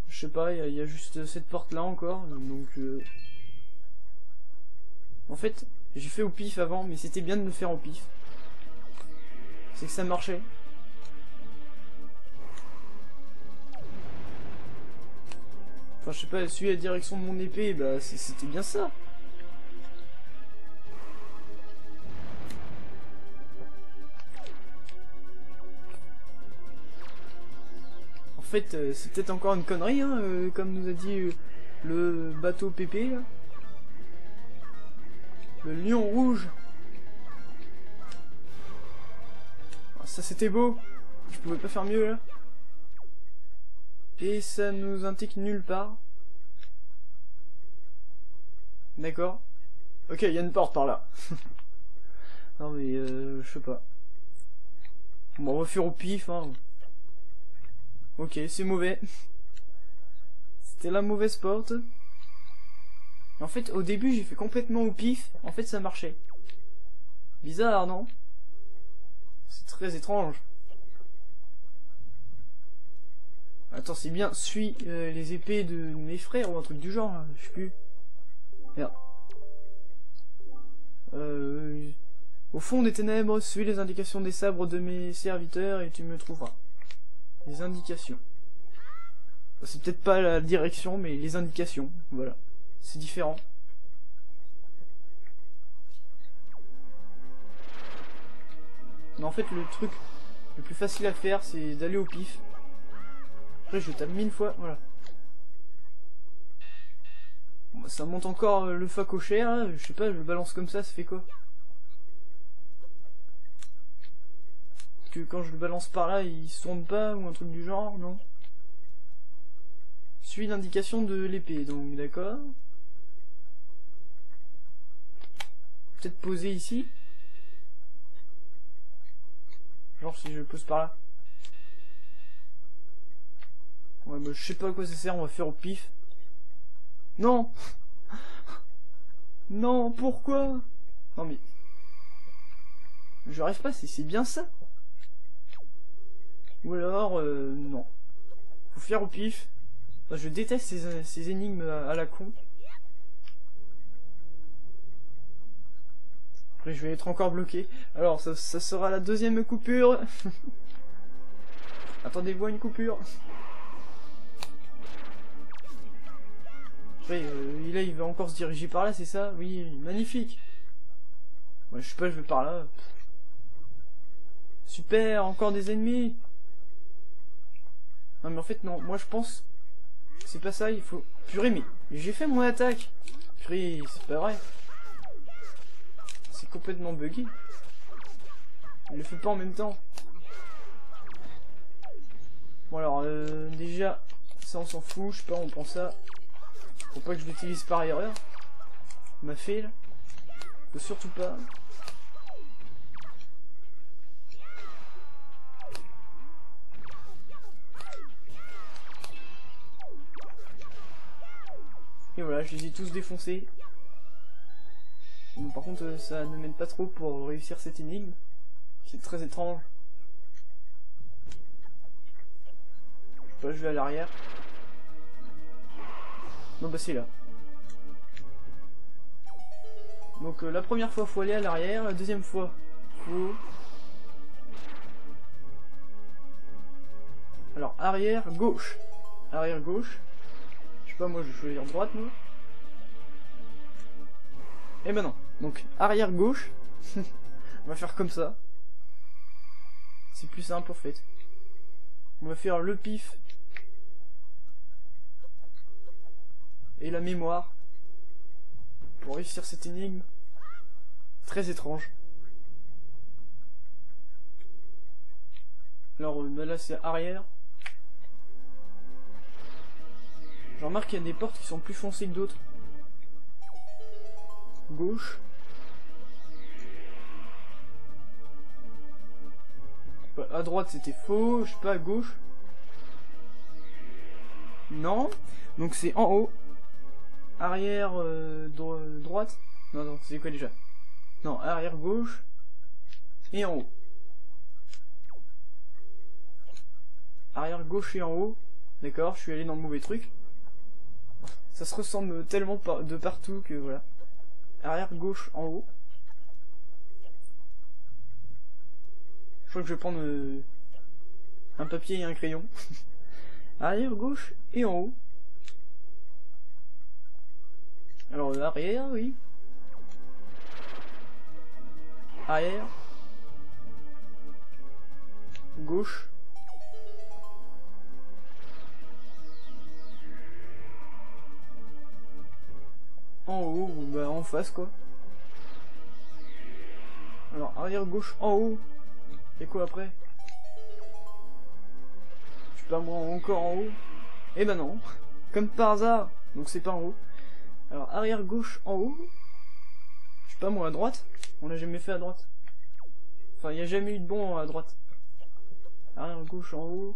Je sais pas, il y, a juste cette porte là encore, donc... Euh... En fait, j'ai fait au pif avant, mais c'était bien de me faire au pif. C'est que ça marchait. Enfin, je sais pas, suivre la direction de mon épée, bah c'était bien ça. En fait, euh, c'est peut-être encore une connerie, hein, euh, comme nous a dit euh, le bateau là. Le lion rouge. Ça c'était beau. Je pouvais pas faire mieux là. Et ça nous indique nulle part. D'accord. Ok, il y a une porte par là. non mais euh, je sais pas. Bon, on va faire au pif. Hein. Ok, c'est mauvais. C'était la mauvaise porte. En fait, au début, j'ai fait complètement au pif. En fait, ça marchait. Bizarre, non? C'est très étrange. Attends, c'est bien, suis euh, les épées de mes frères ou un truc du genre, je sais plus. Merde. Euh, au fond des ténèbres, suis les indications des sabres de mes serviteurs et tu me trouveras. Les indications. C'est peut-être pas la direction, mais les indications, voilà c'est différent. Mais en fait, le truc le plus facile à faire, c'est d'aller au pif. Après, je tape mille fois, voilà. Bah, ça monte encore euh, le facocher, hein. je sais pas, je balance comme ça, ça fait quoi? Que quand je le balance par là, il se pas, ou un truc du genre, non? Suis l'indication de l'épée, donc d'accord. peut-être poser ici. Genre si je pose par là. Ouais, bah, je sais pas à quoi ça sert, on va faire au pif. Non Non, pourquoi? Non mais... Je rêve pas, c'est bien ça. Ou alors, euh, non. Faut faire au pif. je déteste ces, ces énigmes à la con. Après, je vais être encore bloqué. Alors, ça, sera la deuxième coupure. Attendez-vous une coupure. Après, euh, il va encore se diriger par là, c'est ça? Oui, magnifique. Ouais, je sais pas, je vais par là. Super, encore des ennemis. Non, mais en fait, non. Moi, je pense c'est pas ça. Il faut... Purée, mais j'ai fait mon attaque. Purée, c'est pas vrai complètement buggy. Il le fait pas en même temps. Bon alors, euh, déjà, ça on s'en fout, je sais pas, on prend ça. Faut pas que je l'utilise par erreur. Ma fait là. Faut surtout pas. Et voilà, je les ai tous défoncés par contre, euh, ça ne mène pas trop pour réussir cette énigme. C'est très étrange. Je vais à l'arrière. Non, bah c'est là. Donc euh, la première fois, faut aller à l'arrière. La deuxième fois, faut... Alors, arrière, gauche. Arrière, gauche. Je sais pas, moi, je vais choisir droite, moi. Et maintenant, donc arrière gauche, on va faire comme ça. C'est plus simple en fait. On va faire le pif et la mémoire pour réussir cette énigme. Très étrange. Alors euh, là c'est arrière. Je remarque qu'il y a des portes qui sont plus foncées que d'autres. gauche. À droite c'était faux, je sais pas, à gauche. Non. Donc c'est en haut. Arrière euh, droite. Non, non, c'est quoi déjà? Non, arrière gauche. Et en haut. Arrière gauche et en haut. D'accord, je suis allé dans le mauvais truc. Ça se ressemble tellement de partout que voilà. Arrière gauche en haut. Je crois que je vais prendre euh, un papier et un crayon. arrière gauche et en haut. Alors arrière, oui. Arrière. Gauche. En haut, bah en face quoi. Alors arrière gauche en haut. Et quoi après? Je sais pas moi encore en haut? Eh ben non. Comme par hasard. Donc c'est pas en haut. Alors arrière gauche en haut. Je sais pas moi à droite. On l'a jamais fait à droite. Enfin il n'y a jamais eu de bon à droite. Arrière gauche en haut.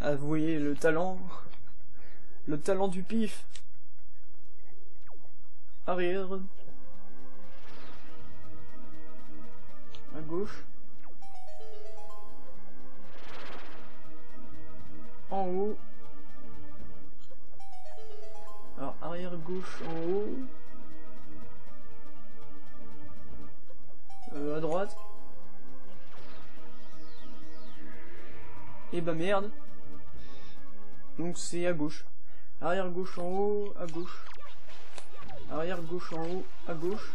Ah, vous voyez le talent. Le talent du pif. Arrière. À gauche. En haut. Alors, arrière gauche en haut. Euh, à droite. Et bah merde. Donc c'est à gauche. Arrière gauche en haut, à gauche. Arrière gauche en haut, à gauche.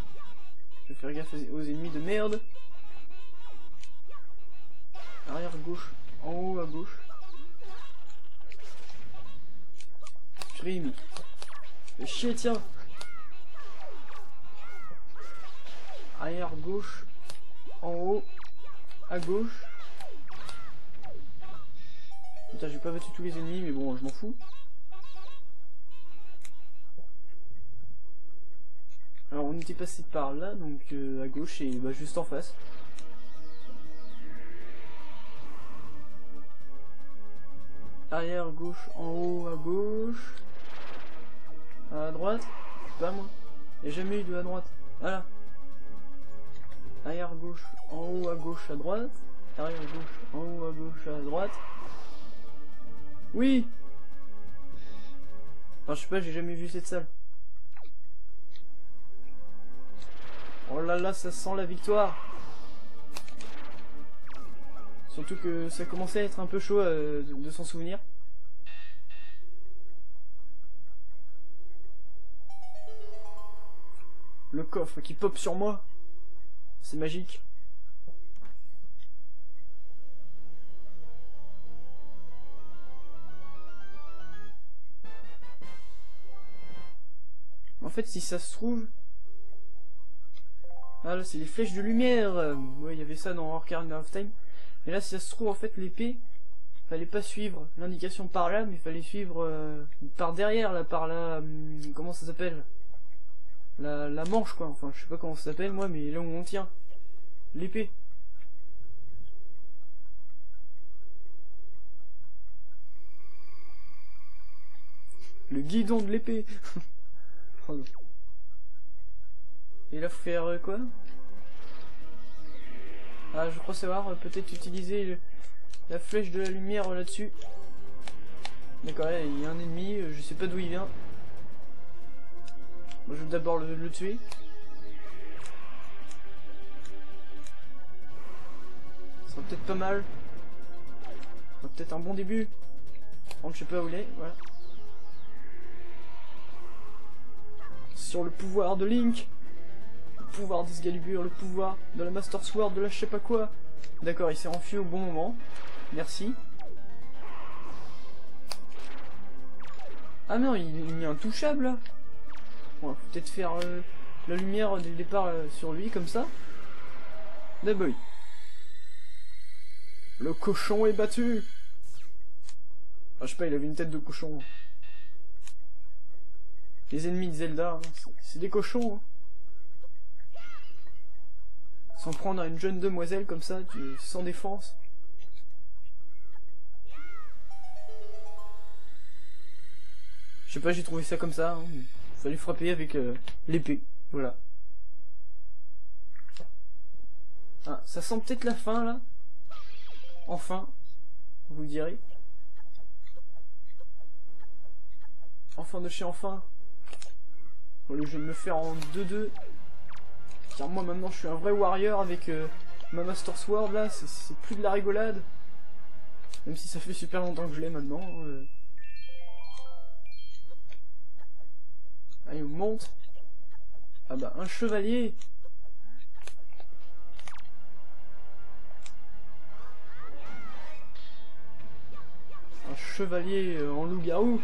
Je vais faire gaffe aux ennemis de merde. Arrière gauche en haut, à gauche. Je mis. chier, tiens. Arrière gauche en haut, à gauche. Putain, j'ai pas battu tous les ennemis, mais bon, je m'en fous. Alors, on était passé par là, donc euh, à gauche et bah, juste en face. Arrière gauche, en haut, à gauche. À droite Pas moi. Il jamais eu de à droite. Voilà. Arrière gauche, en haut, à gauche, à droite. Arrière gauche, en haut, à gauche, à droite. Oui Enfin, je sais pas, j'ai jamais vu cette salle. Oh là là, ça sent la victoire Surtout que ça commençait à être un peu chaud euh, de, s'en souvenir. Le coffre qui pop sur moi. C'est magique. En fait, si ça se trouve... Ah là, c'est les flèches de lumière Ouais, il y avait ça dans Ocarina of Time. Et là, si ça se trouve, en fait, l'épée, fallait pas suivre l'indication par là, mais fallait suivre euh, par derrière, là, par là... Hum, comment ça s'appelle? La, la manche, quoi. Enfin, je sais pas comment ça s'appelle, moi, mais là où on tient. L'épée. Le guidon de l'épée Et là, faut faire euh, quoi? Ah, je crois savoir, euh, peut-être utiliser la flèche de la lumière là-dessus. D'accord, il y a un ennemi, euh, je sais pas d'où il vient. je vais d'abord le, tuer. Ça sera peut-être pas mal. Peut-être un bon début. On je sais pas où il est, voilà. sur le pouvoir de Link. Pouvoir d'Escalibur, le pouvoir de la Master Sword, de la je sais pas quoi. D'accord, il s'est enfui au bon moment. Merci. Ah non, il, est intouchable. Bon, faut peut-être faire euh, la lumière dès le départ euh, sur lui, comme ça. D'abord. Le cochon est battu. Ah, je sais pas, il avait une tête de cochon. les ennemis de Zelda. hein. C'est- C'est des cochons. hein. S'en prendre à une jeune demoiselle comme ça, sans défense. Je sais pas, j'ai trouvé ça comme ça. Hein. Fallait frapper avec euh, l'épée. Voilà. Ah, ça sent peut-être la fin là. Enfin, vous le direz. Enfin de chez enfin. Bon, allez, je vais me faire en 2-2. Car moi maintenant je suis un vrai warrior avec euh, ma Master Sword là, c'est- plus de la rigolade. Même si ça fait super longtemps que je l'ai maintenant. euh. Allez, on monte. Ah bah, un chevalier Un chevalier euh, en loup-garou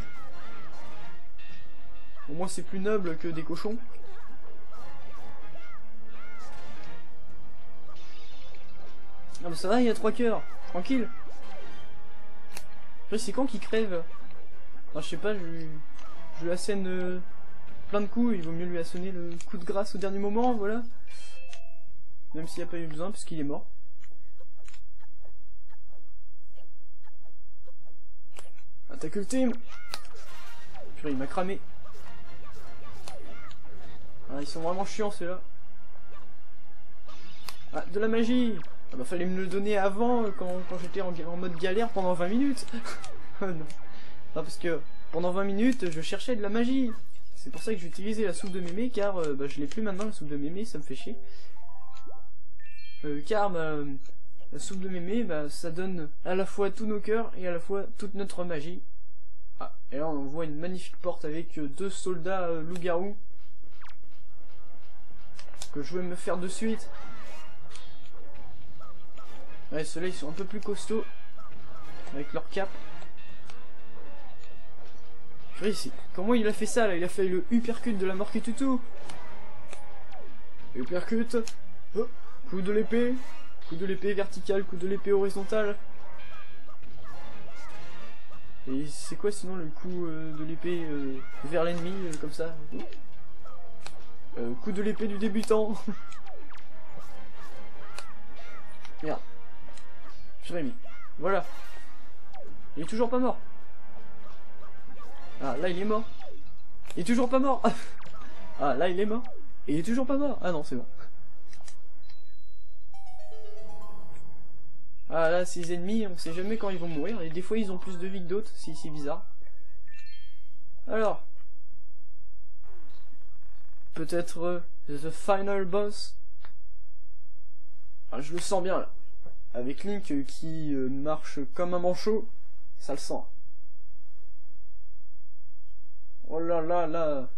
Au moins c'est plus noble que des cochons. Ah bah ça va, il y a trois cœurs. Tranquille. C'est quand qu'il crève Ah, Je sais pas, je, lui- je lui assène euh, plein de coups, il vaut mieux lui assonner le coup de grâce au dernier moment, voilà. Même s'il n'y a pas eu besoin, puisqu'il est mort. Attaque ultime Purée, il m'a cramé. Ah, ils sont vraiment chiants, ceux-là. Ah, de la magie Ah bah, fallait me le donner avant, euh, quand, j'étais en, mode galère pendant 20 minutes. Ah, non. Non, parce que pendant 20 minutes, je cherchais de la magie. C'est pour ça que j'ai utilisé la soupe de mémé, car euh, bah, je l'ai plus maintenant, la soupe de mémé, ça me fait chier. Euh, car bah, la soupe de mémé, bah, ça donne à la fois tous nos cœurs et à la fois toute notre magie. Ah, et là on voit une magnifique porte avec euh, deux soldats loups-garous. Que je vais me faire de suite. Ouais, ceux-là ils sont un peu plus costauds. Avec leur cape. Purée, Comment il a fait ça là? Il a fait le uppercut de la mort qui tue tout. Uppercut. Oh, coup de l'épée. Coup de l'épée verticale, coup de l'épée horizontale. Et c'est quoi sinon le coup euh, de l'épée euh, vers l'ennemi, euh, comme ça? Coup de l'épée du débutant. Merde. Jérémy. Voilà. Il est toujours pas mort. Ah, là il est mort. Il est toujours pas mort. ah, là il est mort. Il est toujours pas mort. Ah non, c'est bon. Ah là, ces ennemis, on sait jamais quand ils vont mourir. Et des fois, ils ont plus de vie que d'autres. C'est c'est bizarre. Alors. Peut-être euh, The Final Boss. Ah, je le sens bien là. Avec Link euh, qui euh, marche comme un manchot. Ça le sent. Oh là là là.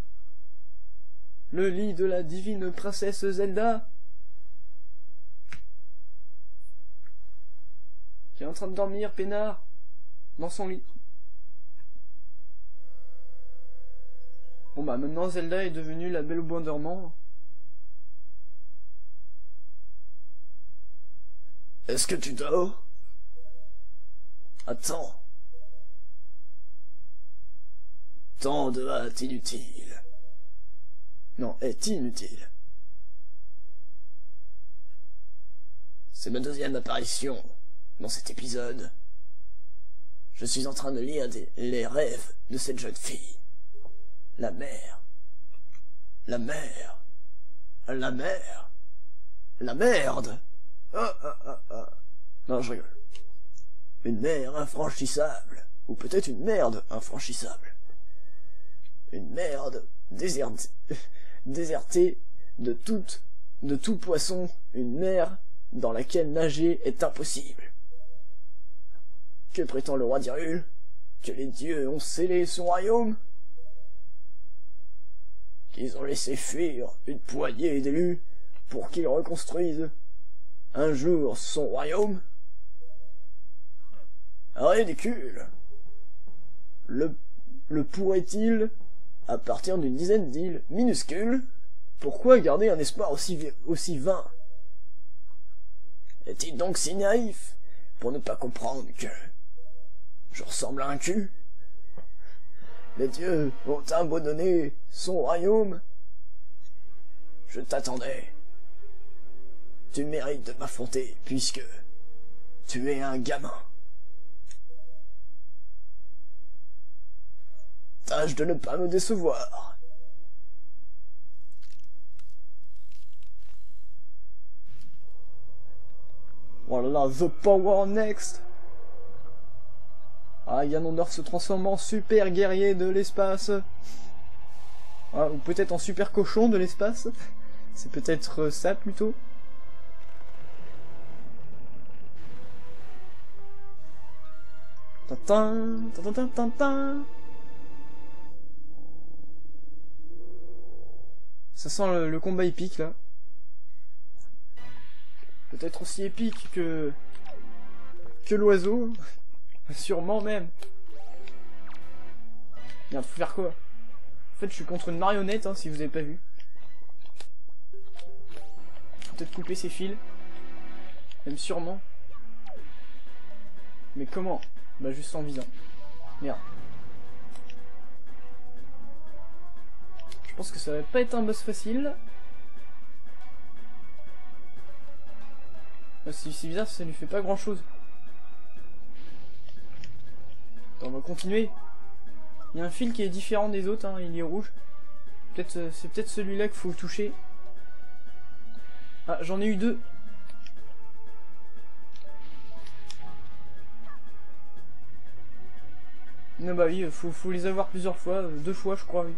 Le lit de la divine princesse Zelda. Qui est en train de dormir, peinard. Dans son lit. Bon bah maintenant Zelda est devenue la belle au bois dormant. Est-ce que tu dors? Attends. Tant de hâte inutile. Non, est inutile. C'est ma deuxième apparition dans cet épisode. Je suis en train de lire les rêves de cette jeune fille. La mère. La mère. La mère. La merde. Ah, ah, ah. Non, je rigole. Une mer infranchissable. Ou peut-être une merde infranchissable. Une merde déserte, désertée de toute, de tout poisson. Une mer dans laquelle nager est impossible. Que prétend le roi d'Irul Que les dieux ont scellé son royaume? Qu'ils ont laissé fuir une poignée d'élus pour qu'ils reconstruisent un jour son royaume Ridicule Le, pourrait-il, à partir d'une dizaine d'îles minuscules, pourquoi garder un espoir aussi, aussi vain? Est-il donc si naïf pour ne pas comprendre que je ressemble à un cul? Les dieux ont abandonné son royaume. Je t'attendais. Tu mérites de m'affronter, puisque tu es un gamin. Tâche de ne pas me décevoir. Voilà, The Power Next. Ah, Ganondorf se transforme en super guerrier de l'espace. Ah, ou peut-être en super cochon de l'espace. C'est peut-être ça plutôt. Tintin. Ça sent le, combat épique là. Peut-être aussi épique que que l'oiseau. Sûrement même. Bien, faut faire quoi? En fait, je suis contre une marionnette, hein, si vous avez pas vu. Peut-être couper ses fils. Même sûrement. Mais comment? Bah juste en visant. Merde. Je pense que ça va pas être un boss facile. Bah, c'est bizarre, ça lui fait pas grand chose. on va continuer. Il y a un fil qui est différent des autres, hein, il est rouge. Peut-être euh, c'est peut-être celui-là qu'il faut toucher. Ah, j'en ai eu deux. Non bah oui, faut, faut les avoir plusieurs fois, euh, deux fois je crois, oui.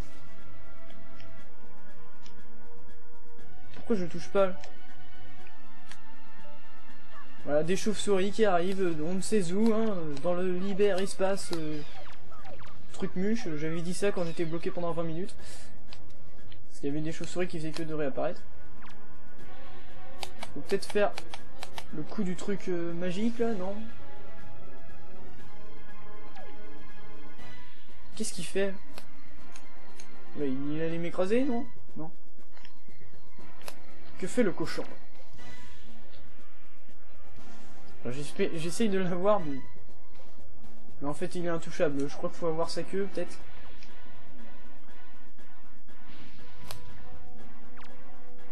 Pourquoi je touche pas voilà, des chauves-souris qui arrivent, on ne sait où, hein, dans le espace euh, truc muche. J'avais dit ça quand j'étais bloqué pendant 20 minutes. Parce qu'il y avait des chauves-souris qui faisaient que de réapparaître. Faut peut-être faire le coup du truc euh, magique là, non? Qu'est-ce qu'il fait Il allait m'écraser, non? Non. Que fait le cochon? J'essaye de l'avoir, mais... Mais en fait, il est intouchable. Je crois qu'il faut avoir sa queue, peut-être.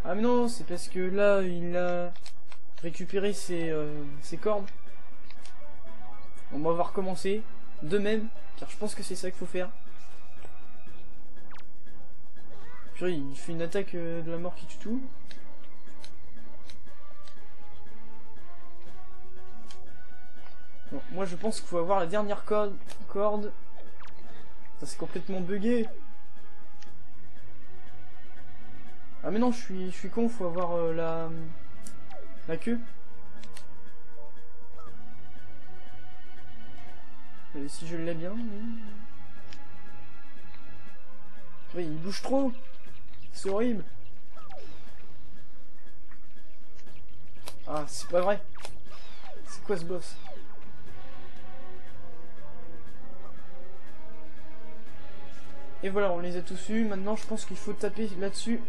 Ah mais non, c'est parce que là, il a récupéré ses, euh, ses cordes. On va recommencer. De même, car je pense que c'est ça qu'il faut faire. Puis il fait une attaque euh, de la mort qui tue tout. moi je pense qu'il faut avoir la dernière corde. corde. Ça c'est complètement bugué. Ah mais non, je suis, je suis con, faut avoir euh, la, la queue. Et si je l'ai bien, oui. il bouge trop. C'est horrible. Ah, c'est pas vrai. C'est quoi ce boss? Et voilà, on les a tous eus. Maintenant, je pense qu'il faut taper là-dessus.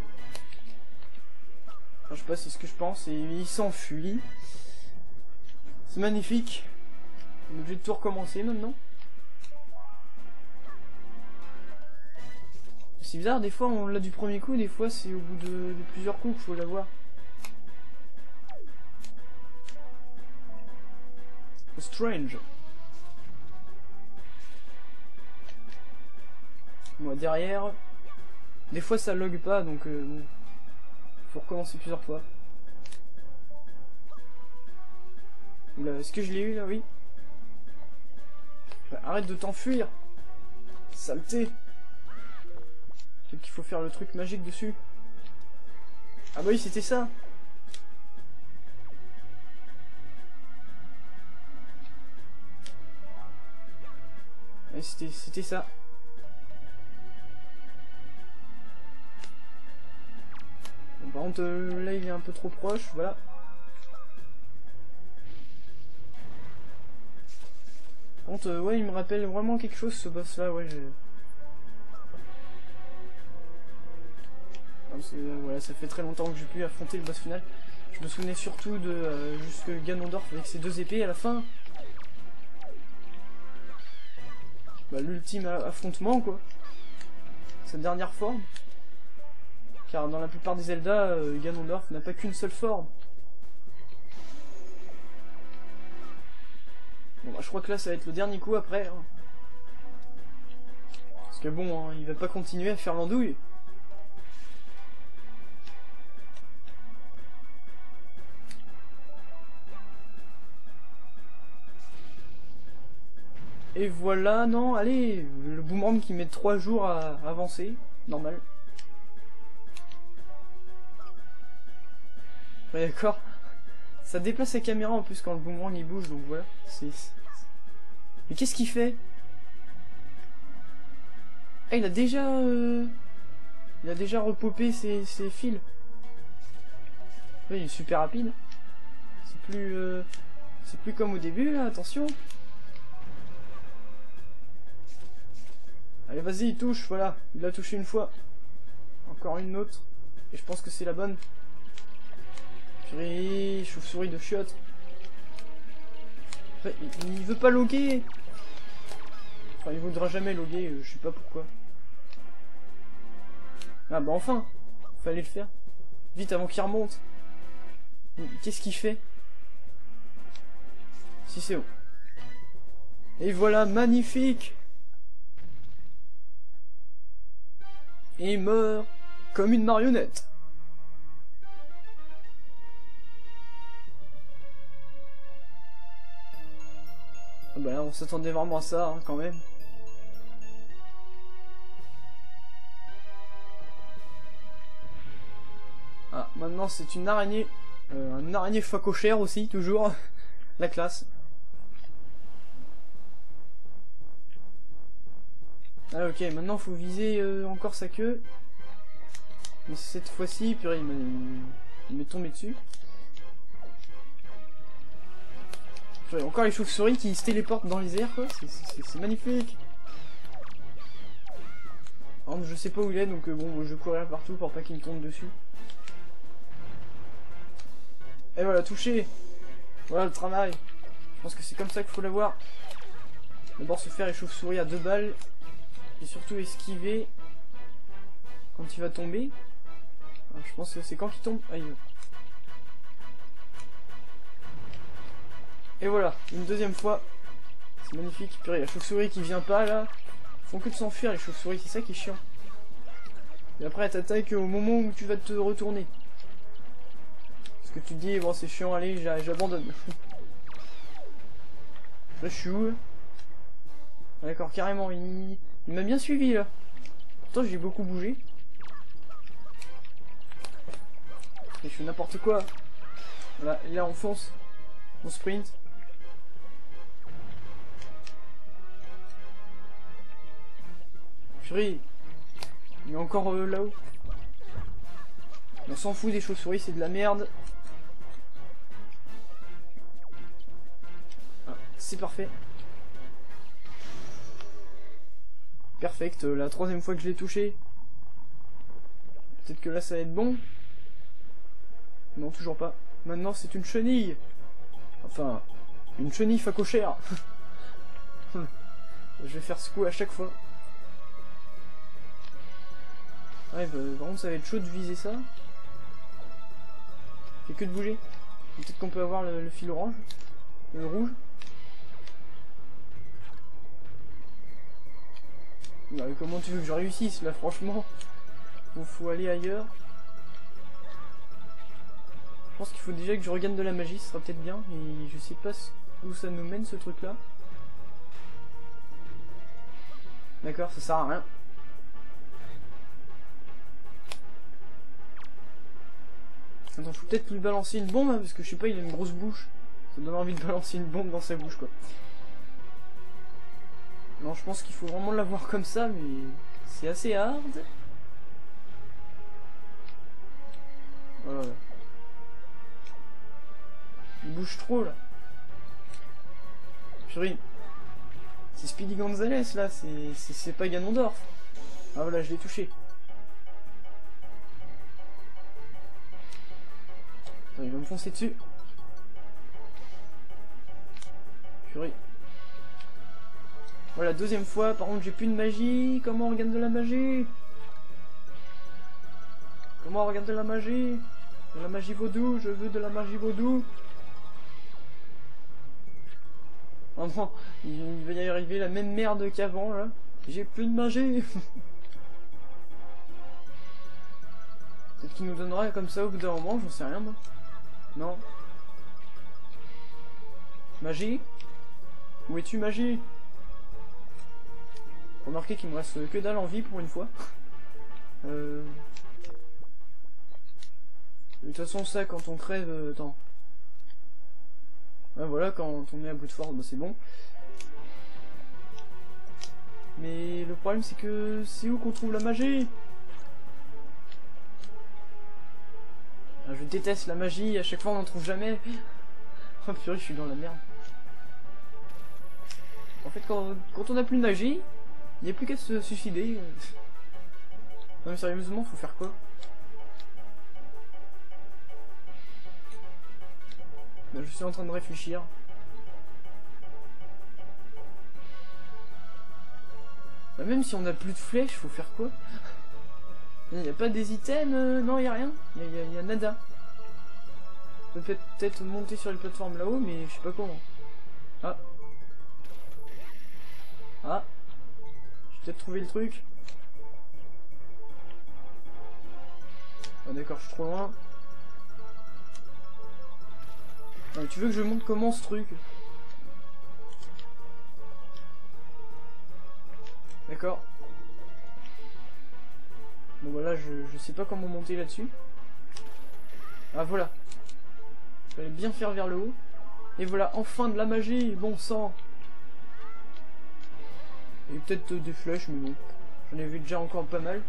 je sais pas, c'est ce que je pense. Et il s'enfuit. C'est magnifique. On est obligé de tout recommencer maintenant. C'est bizarre, des fois on l'a du premier coup, des fois c'est au bout de, plusieurs coups qu'il faut l'avoir. Strange. Moi derrière, des fois ça log pas donc euh, bon, faut recommencer plusieurs fois. Est-ce que je l'ai eu là? Oui. Bah, arrête de t'enfuir Saleté Peut-être qu'il faut faire le truc magique dessus. Ah bah oui, c'était ça C'était ça. par contre, euh, là, il est un peu trop proche, voilà. Contre, euh, ouais, il me rappelle vraiment quelque chose, ce boss-là, ouais, euh, voilà, ça fait très longtemps que j'ai pu affronter le boss final. Je me souvenais surtout de jusque Ganondorf avec ses deux épées à la fin. bah, l'ultime affrontement, quoi. Sa dernière forme. Car dans la plupart des Zelda, euh, Ganondorf n'a pas qu'une seule forme. Bon, bah, je crois que là, ça va être le dernier coup après. Hein. Parce que bon, hein, il va pas continuer à faire l'andouille. Et voilà, non, allez, le boomerang qui met 3 jours à avancer, normal. Ouais, d'accord? Ça déplace la caméra en plus quand le boomerang il bouge, donc voilà. C'est. Mais qu'est-ce qu'il fait? Ah, il a déjà. Euh... Il a déjà repopé ses, fils. Il est super rapide. C'est plus. Euh... C'est plus comme au début là, attention. Allez, vas-y, il touche, voilà. Il a touché une fois. Encore une autre. Et je pense que c'est la bonne. Purée, chauve-souris de chiottes. il, veut pas loguer. Enfin, il voudra jamais loguer, euh, je sais pas pourquoi. Ah bah enfin Fallait le faire. Vite avant qu'il remonte. Qu'est-ce qu'il fait? Si c'est bon. Et voilà, magnifique et meurt comme une marionnette. Bah on s'attendait vraiment à ça, hein, quand même. Ah, maintenant c'est une araignée. Euh, un araignée facochère aussi, toujours. La classe. Ah ok, maintenant faut viser euh, encore sa queue. Mais cette fois-ci, purée, il m'est tombé dessus. Encore les chauves-souris qui se téléportent dans les airs. C'est magnifique. je sais pas où il est, donc euh, bon, je courir partout pour pas qu'il me tombe dessus. Et voilà, touché. Voilà le travail. Je pense que c'est comme ça qu'il faut l'avoir. D'abord se faire les chauves-souris à deux balles et surtout esquiver quand il va tomber. je pense que c'est quand il tombe. Ah, Et voilà, une deuxième fois. C'est magnifique. Purée, la chauve-souris qui vient pas là. Ils font que de s'enfuir les chauves-souris, c'est ça qui est chiant. Et après elle t'attaque au moment où tu vas te retourner. Parce que tu te dis, bon c'est chiant, allez, j'abandonne. Là je suis où D'accord, carrément, il... Il m'a bien suivi là. Pourtant j'ai beaucoup bougé. Et je fais n'importe quoi. Voilà, là on fonce. On sprint. Fury. Il est encore euh, là-haut. On s'en fout des chauves-souris, c'est de la merde. Ah, c'est parfait. Perfect, euh, la troisième fois que je l'ai touché. Peut-être que là ça va être bon. Non, toujours pas. Maintenant c'est une chenille. Enfin, une chenille facochère. je vais faire ce coup à chaque fois. Ouais, bah, par contre ça va être chaud de viser ça. Fait que de bouger. Peut-être qu'on peut avoir le fil orange. Le rouge. Bah, comment tu veux que je réussisse là franchement? Il faut aller ailleurs. Je pense qu'il faut déjà que je regagne de la magie, ce sera peut-être bien. Et je sais pas où ça nous mène ce truc là. D'accord, ça sert à rien. Attends, faut peut-être lui balancer une bombe, parce que je sais pas, il a une grosse bouche. Ça donne envie de balancer une bombe dans sa bouche, quoi. Non, je pense qu'il faut vraiment l'avoir comme ça, mais c'est assez hard. Voilà. Il bouge trop, là. Purée. C'est Speedy Gonzalez, là, c'est pas Ganondorf. Ah voilà, je l'ai touché. Il va me foncer dessus. Purée. Voilà, deuxième fois, par contre j'ai plus de magie. Comment on regarde de la magie? Comment on regarde de la magie? De la magie vaudou, je veux de la magie vaudou. Oh il va y arriver la même merde qu'avant là. J'ai plus de magie. Peut-être qu'il nous donnera comme ça au bout d'un moment, j'en sais rien moi. Non. Magie Où es-tu magie? Remarquez qu'il me reste que dalle en vie pour une fois. euh... De toute façon ça quand on crève... Euh, attends. Voilà, quand on met à bout de force, bah, c'est bon. Mais le problème c'est que c'est où qu'on trouve la magie? Je déteste la magie, à chaque fois on n'en trouve jamais. Oh purée, je suis dans la merde. En fait, quand, on a plus de magie, il n'y a plus qu'à se suicider. Mais sérieusement, faut faire quoi? Je suis en train de réfléchir. Bah, même si on a plus de flèches, faut faire quoi? Il n'y a pas des items euh, Non, il n'y a rien. Il y, a nada. Peut-être monter sur les plateformes là-haut, mais je sais pas comment. Ah. Ah. J'ai peut-être trouvé le truc. Ah d'accord, je suis trop loin. tu veux que je montre comment ce truc? D'accord. Voilà, je, je sais pas comment monter là-dessus. Ah voilà. Fallait bien faire vers le haut. Et voilà, enfin de la magie, bon sang. Et peut-être des flèches, mais bon. J'en ai vu déjà encore pas mal.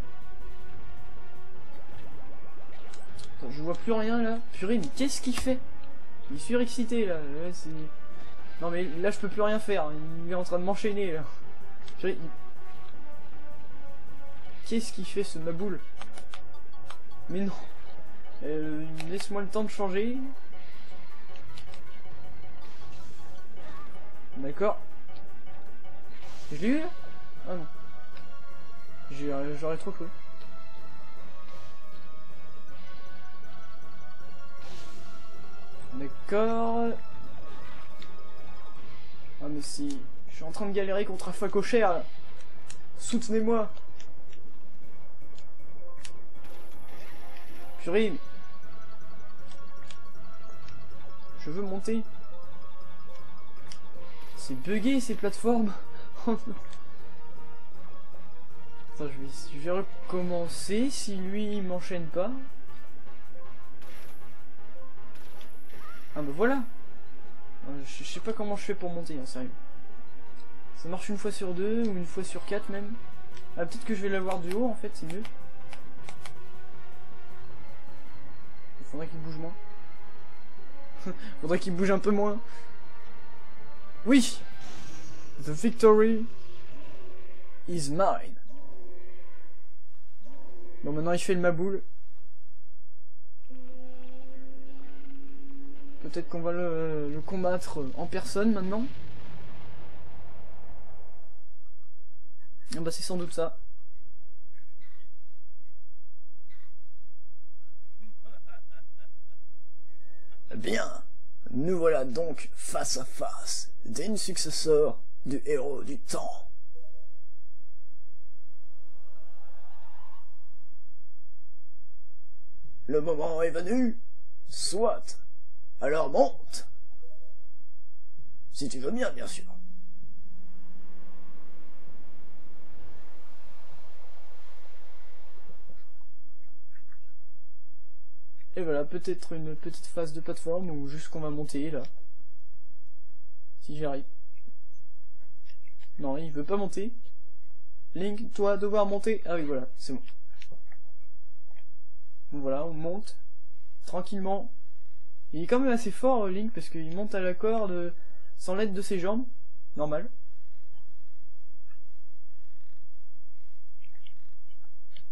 Je vois plus rien là. Purée, mais qu'est-ce qu'il fait? Il est surexcité là. non mais là je peux plus rien faire. Il est en train de m'enchaîner là. Qu'est-ce qu'il fait ce maboule Mais non. Euh, laisse-moi le temps de changer. D'accord. Je l'ai eu là? Ah non. J'aurais trop cru. D'accord. Ah mais si, je suis en train de galérer contre un facochère là. Soutenez-moi. Je veux monter. C'est bugué ces plateformes. oh. Attends, je vais, recommencer si lui m'enchaîne pas. Ah bah voilà euh, je, sais pas comment je fais pour monter, en hein, sérieux. Ça marche une fois sur deux, ou une fois sur quatre même. Ah peut-être que je vais l'avoir du haut en fait, c'est mieux. Faudrait qu'il bouge moins. faudrait qu'il bouge un peu moins. Oui The victory is mine. Bon maintenant il fait le maboule. Peut-être qu'on va le, combattre en personne maintenant. Ah bah c'est sans doute ça. Bien, nous voilà donc face à face, digne successeur du héros du temps. Le moment est venu, soit. Alors monte. Si tu veux bien, bien sûr. Et voilà, peut-être une petite phase de plateforme ou juste qu'on va monter là. Si j'y arrive. Non, il veut pas monter. Link, toi devoir monter. Ah oui, voilà, c'est bon. voilà, on monte. Tranquillement. Il est quand même assez fort, euh, Link, parce qu'il monte à la corde sans l'aide de ses jambes. Normal.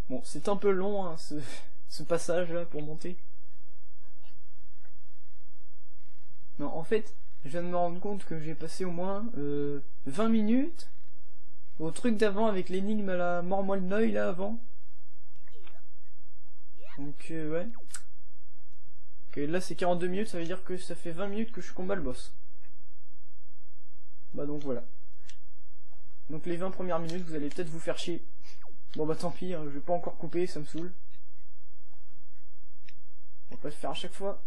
Bon, c'est un peu long, hein, ce, ce passage-là, pour monter. Non, en fait, je viens de me rendre compte que j'ai passé au moins euh, 20 minutes au truc d'avant avec l'énigme à la mort moelle là avant. Donc euh, ouais. Ok, là c'est 42 minutes, ça veut dire que ça fait 20 minutes que je combat le boss. Bah donc voilà. Donc les 20 premières minutes, vous allez peut-être vous faire chier. Bon bah tant pis, hein, je vais pas encore couper, ça me saoule. On va pas le faire à chaque fois.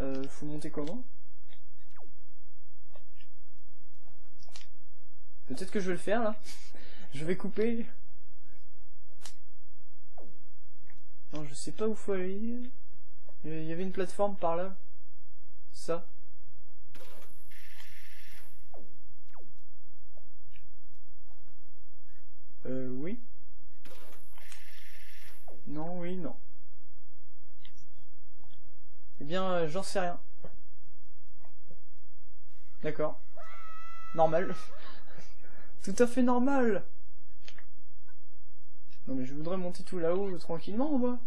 Euh, faut monter comment Peut-être que je vais le faire là. Je vais couper. Non, je sais pas où faut aller. Il y avait une plateforme par là. Ça. Euh, oui. Non, oui, non. Eh bien, euh, j'en sais rien. D'accord. Normal. tout à fait normal. Non mais je voudrais monter tout là-haut tranquillement, moi.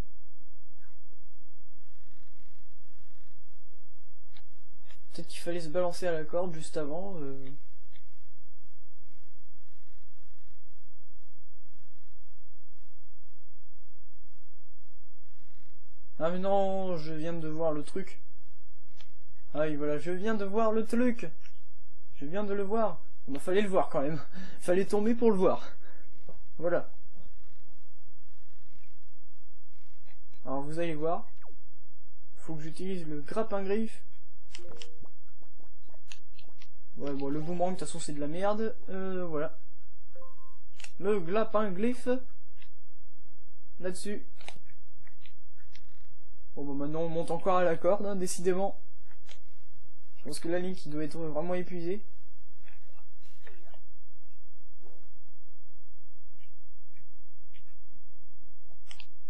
Peut-être qu'il fallait se balancer à la corde juste avant. Euh... Ah mais non, je viens de voir le truc. Ah oui, voilà, je viens de voir le truc. Je viens de le voir. Il fallait le voir quand même. fallait tomber pour le voir. Voilà. Alors vous allez voir. Faut que j'utilise le grappin griffe. Ouais bon le boomerang de toute façon c'est de la merde. Euh voilà. Le grappin glyphe. Là-dessus. Bon bah maintenant on monte encore à la corde, hein, décidément. Je pense que la ligne doit être vraiment épuisée.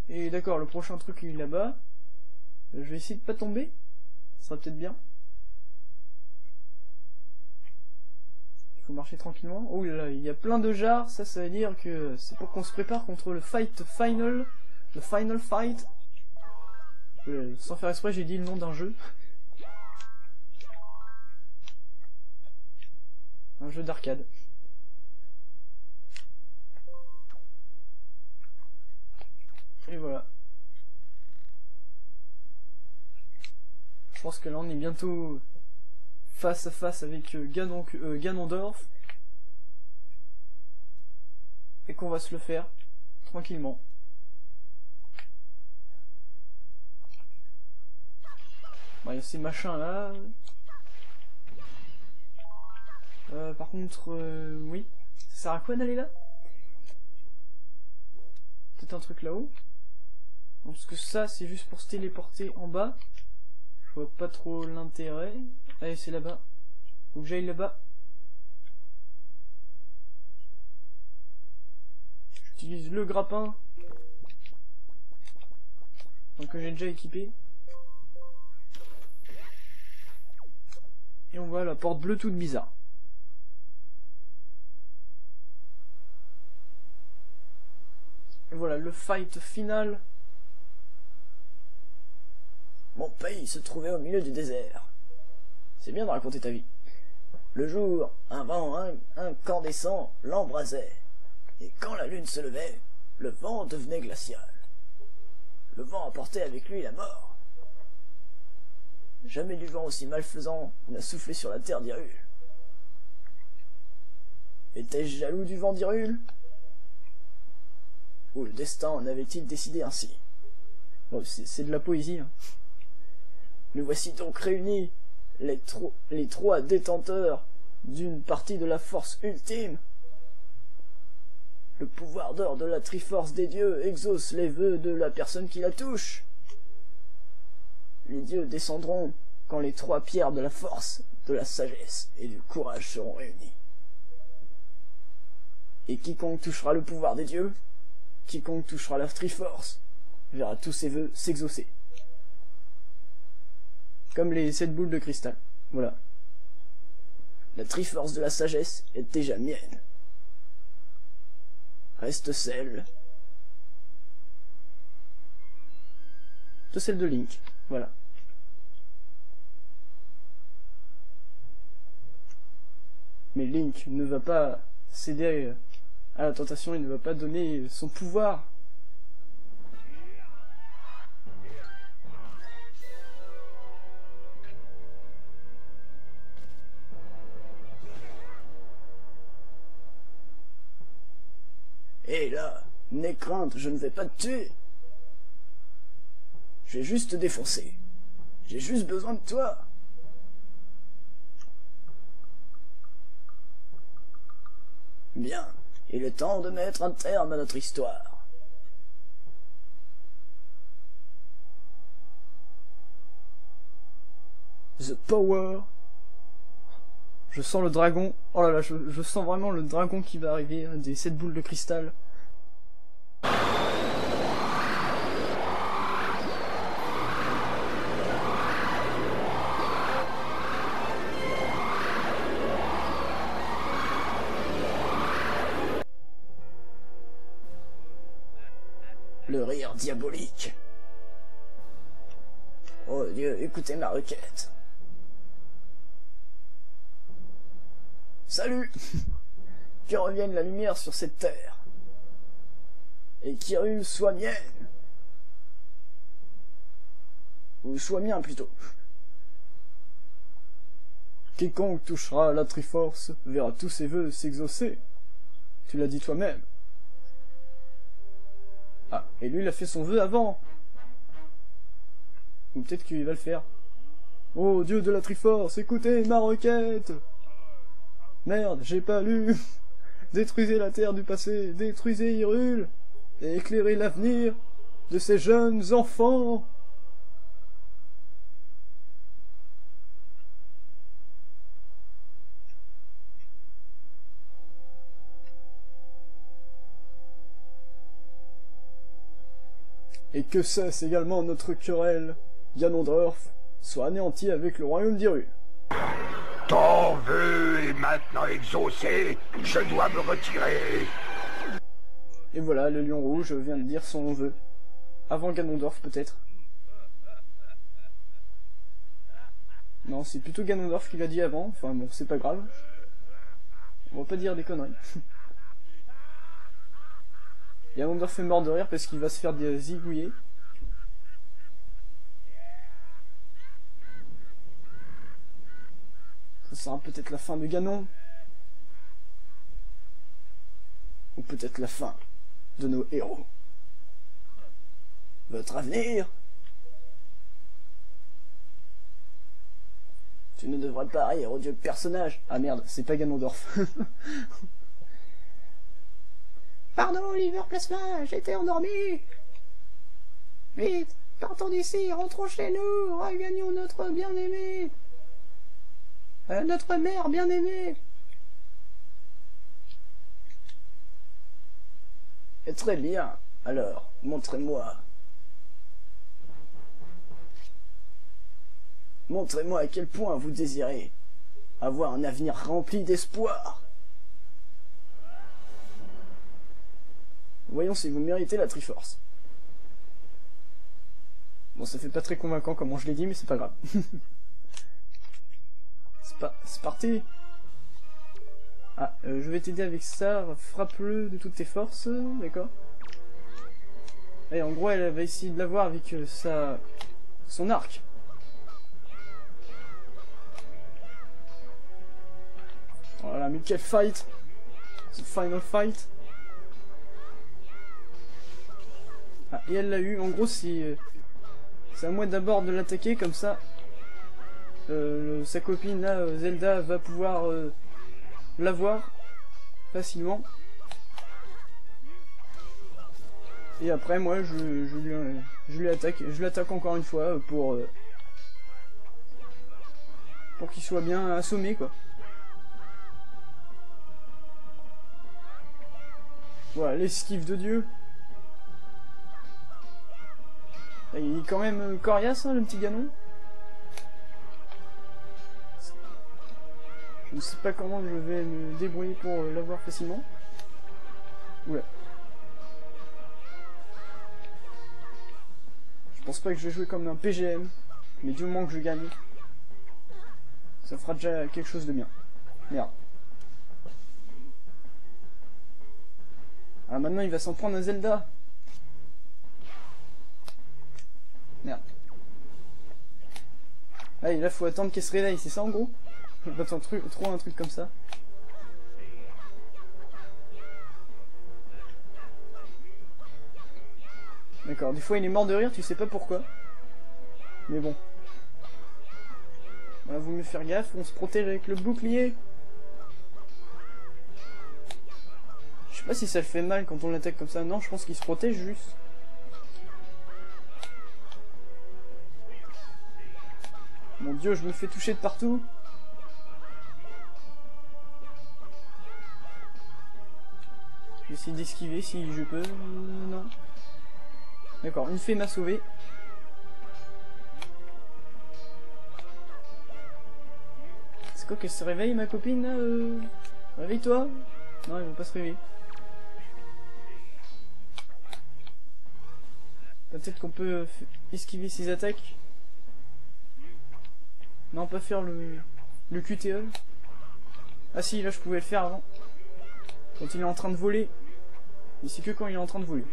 Et d'accord, le prochain truc est là-bas. Je vais essayer de pas tomber. Ça sera peut-être bien. Il faut marcher tranquillement. Oh là là, il y a plein de jars. Ça, ça veut dire que c'est pour qu'on se prépare contre le fight final. Le final fight. Euh, sans faire exprès, j'ai dit le nom d'un jeu. Un jeu d'arcade. Et voilà. Je pense que là on est bientôt face à face avec euh, euh, Ganondorf. Et qu'on va se le faire tranquillement. Il y a ces machins là. Euh, par contre, oui. Ça sert à quoi d'aller là? Peut-être un truc là-haut? Parce que ça, c'est juste pour se téléporter en bas. Je vois pas trop l'intérêt. Allez, c'est là-bas. Faut que j'aille là-bas. J'utilise le grappin. Donc que j'ai déjà équipé. Et on voit la porte bleue toute bizarre. Et voilà, le fight final mon pays se trouvait au milieu du désert. C'est bien de raconter ta vie. Le jour, un vent incandescent l'embrasait, et quand la lune se levait, le vent devenait glacial. Le vent apportait avec lui la mort. Jamais du vent aussi malfaisant n'a soufflé sur la terre d'Irule. Étais-je jaloux du vent d'Irule Ou le destin en avait-il décidé ainsi? C'est de la poésie. Hein. Nous voici donc réunis, les, les trois détenteurs d'une partie de la force ultime. Le pouvoir d'or de la Triforce des dieux exauce les vœux de la personne qui la touche. Les dieux descendront quand les trois pierres de la force, de la sagesse et du courage seront réunies. Et quiconque touchera le pouvoir des dieux, quiconque touchera la Triforce, verra tous ses vœux s'exaucer. Comme les sept boules de cristal. Voilà. La triforce de la sagesse est déjà mienne. Reste celle... de celle de Link. Voilà. Mais Link ne va pas céder à la tentation, il ne va pas donner son pouvoir. Hé là, n'aie crainte, je ne vais pas te tuer. Je vais juste te défoncer. J'ai juste besoin de toi. Bien, il est temps de mettre un terme à notre histoire. The Power. Je sens le dragon. Oh là là, je, sens vraiment le dragon qui va arriver, des sept boules de cristal. Diabolique. Oh Dieu, écoutez ma requête. Salut Que revienne la lumière sur cette terre. Et qu'Irul soit mienne. Ou soit mien plutôt. Quiconque touchera la Triforce verra tous ses vœux s'exaucer. Tu l'as dit toi-même. Ah, et lui il a fait son vœu avant. Ou peut-être qu'il va le faire. Oh Dieu de la Triforce, écoutez ma requête Merde, j'ai pas lu Détruisez la terre du passé, détruisez Hyrule, et éclairez l'avenir de ces jeunes enfants Et que cesse également notre querelle, Ganondorf soit anéanti avec le royaume d'Hyrule. Ton vœu est maintenant exaucé, je dois me retirer. Et voilà, le lion rouge vient de dire son vœu. Avant Ganondorf, peut-être. Non, c'est plutôt Ganondorf qui l'a dit avant. Enfin bon, c'est pas grave. On va pas dire des conneries. Ganondorf est mort de rire parce qu'il va se faire des zigouiller. Ça sera peut-être la fin de Ganon. Ou peut-être la fin de nos héros. Votre avenir Tu ne devrais pas rire au dieu personnage. Ah merde, c'est pas Ganondorf. Pardon, Oliver Plasma, j'étais endormi. Vite, partons d'ici, rentrons chez nous, regagnons notre bien-aimé. Euh, notre mère bien-aimée. Et très bien. Alors, montrez-moi. Montrez-moi à quel point vous désirez avoir un avenir rempli d'espoir. Voyons si vous méritez la Triforce. Bon, ça fait pas très convaincant comment je l'ai dit, mais c'est pas grave. c'est parti Ah, euh, je vais t'aider avec ça, frappe-le de toutes tes forces, d'accord Et en gros, elle va essayer de l'avoir avec euh, sa... son arc. Voilà, mais quel fight The final fight Ah, et elle l'a eu. En gros, c'est euh, c'est à moi d'abord de l'attaquer comme ça. Euh, sa copine là, euh, Zelda, va pouvoir l'avoir facilement. Et après, moi, je, lui, je lui attaque, je l'attaque encore une fois pour pour qu'il soit bien assommé, quoi. Voilà, l'esquive de Dieu. Il est quand même euh, coriace, hein, le petit Ganon. Je ne sais pas comment je vais me débrouiller pour euh, l'avoir facilement. Oula. Je pense pas que je vais jouer comme un PGM, mais du moment que je gagne, ça fera déjà quelque chose de bien. Merde. Ah, maintenant il va s'en prendre à Zelda. Merde. Ah, et là, faut attendre qu'elle se réveille, c'est ça en gros? Pas trop, trop un truc comme ça. D'accord, des fois il est mort de rire, tu sais pas pourquoi. Mais bon. Voilà, vous mieux faire gaffe, on se protège avec le bouclier. Je sais pas si ça le fait mal quand on l'attaque comme ça. Non, je pense qu'il se protège juste. Mon dieu, je me fais toucher de partout. Je essayer d'esquiver si je peux. Non. D'accord, une fée m'a sauvé. C'est quoi qu'elle se réveille ma copine euh... Réveille-toi Non, elle va pas se réveiller. Peut-être qu'on peut esquiver ses attaques. Non, pas faire le, le QTE. Ah si, là je pouvais le faire avant. Quand il est en train de voler. Mais c'est que quand il est en train de voler.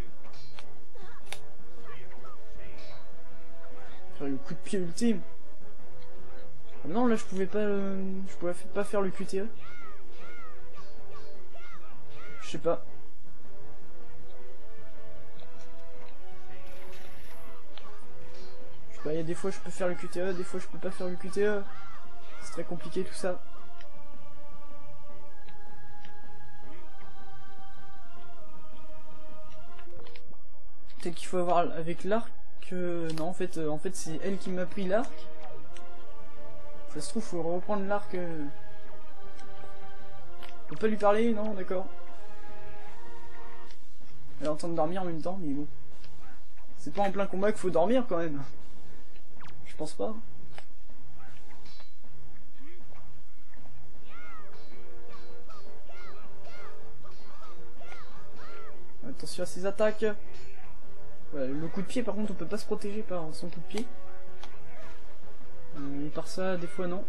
Faire le coup de pied ultime. Ah non, là je pouvais pas, euh, je pouvais pas faire le QTE. Je sais pas. Pas, il y a des fois je peux faire le QTE, des fois je peux pas faire le QTE. C'est très compliqué tout ça. Peut-être qu'il faut avoir avec l'arc. Euh, non, en fait, euh, en fait c'est elle qui m'a pris l'arc. Ça se trouve, faut reprendre l'arc. Euh... On peut pas lui parler, non, d'accord. Elle est en train de dormir en même temps, mais bon. C'est pas en plein combat qu'il faut dormir quand même. Pas. Attention à ses attaques. le coup de pied, par contre, on peut pas se protéger par son coup de pied. Euh, par ça, des fois, non.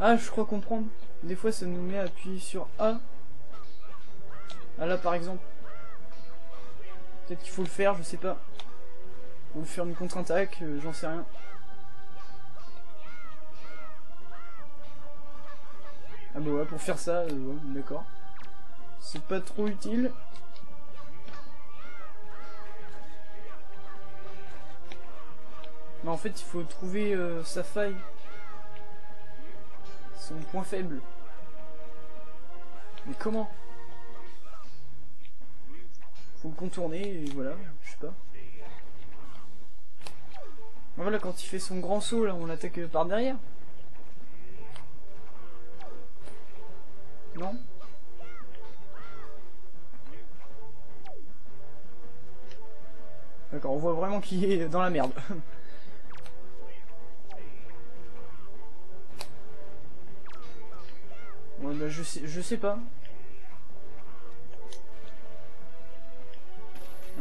Ah, je crois comprendre. Des fois, ça nous met à appuyer sur A. Ah là, par exemple. Peut-être qu'il faut le faire, je sais pas. Ou faire une contre-attaque, euh, j'en sais rien. Ah bah ouais, pour faire ça, euh, d'accord. C'est pas trop utile. Mais en fait, il faut trouver euh, sa faille. Son point faible. Mais comment? Faut le contourner et voilà, je sais pas. Voilà, quand il fait son grand saut, là, on l'attaque par derrière. Non D'accord, on voit vraiment qu'il est dans la merde. ouais, bah je sais, je sais pas.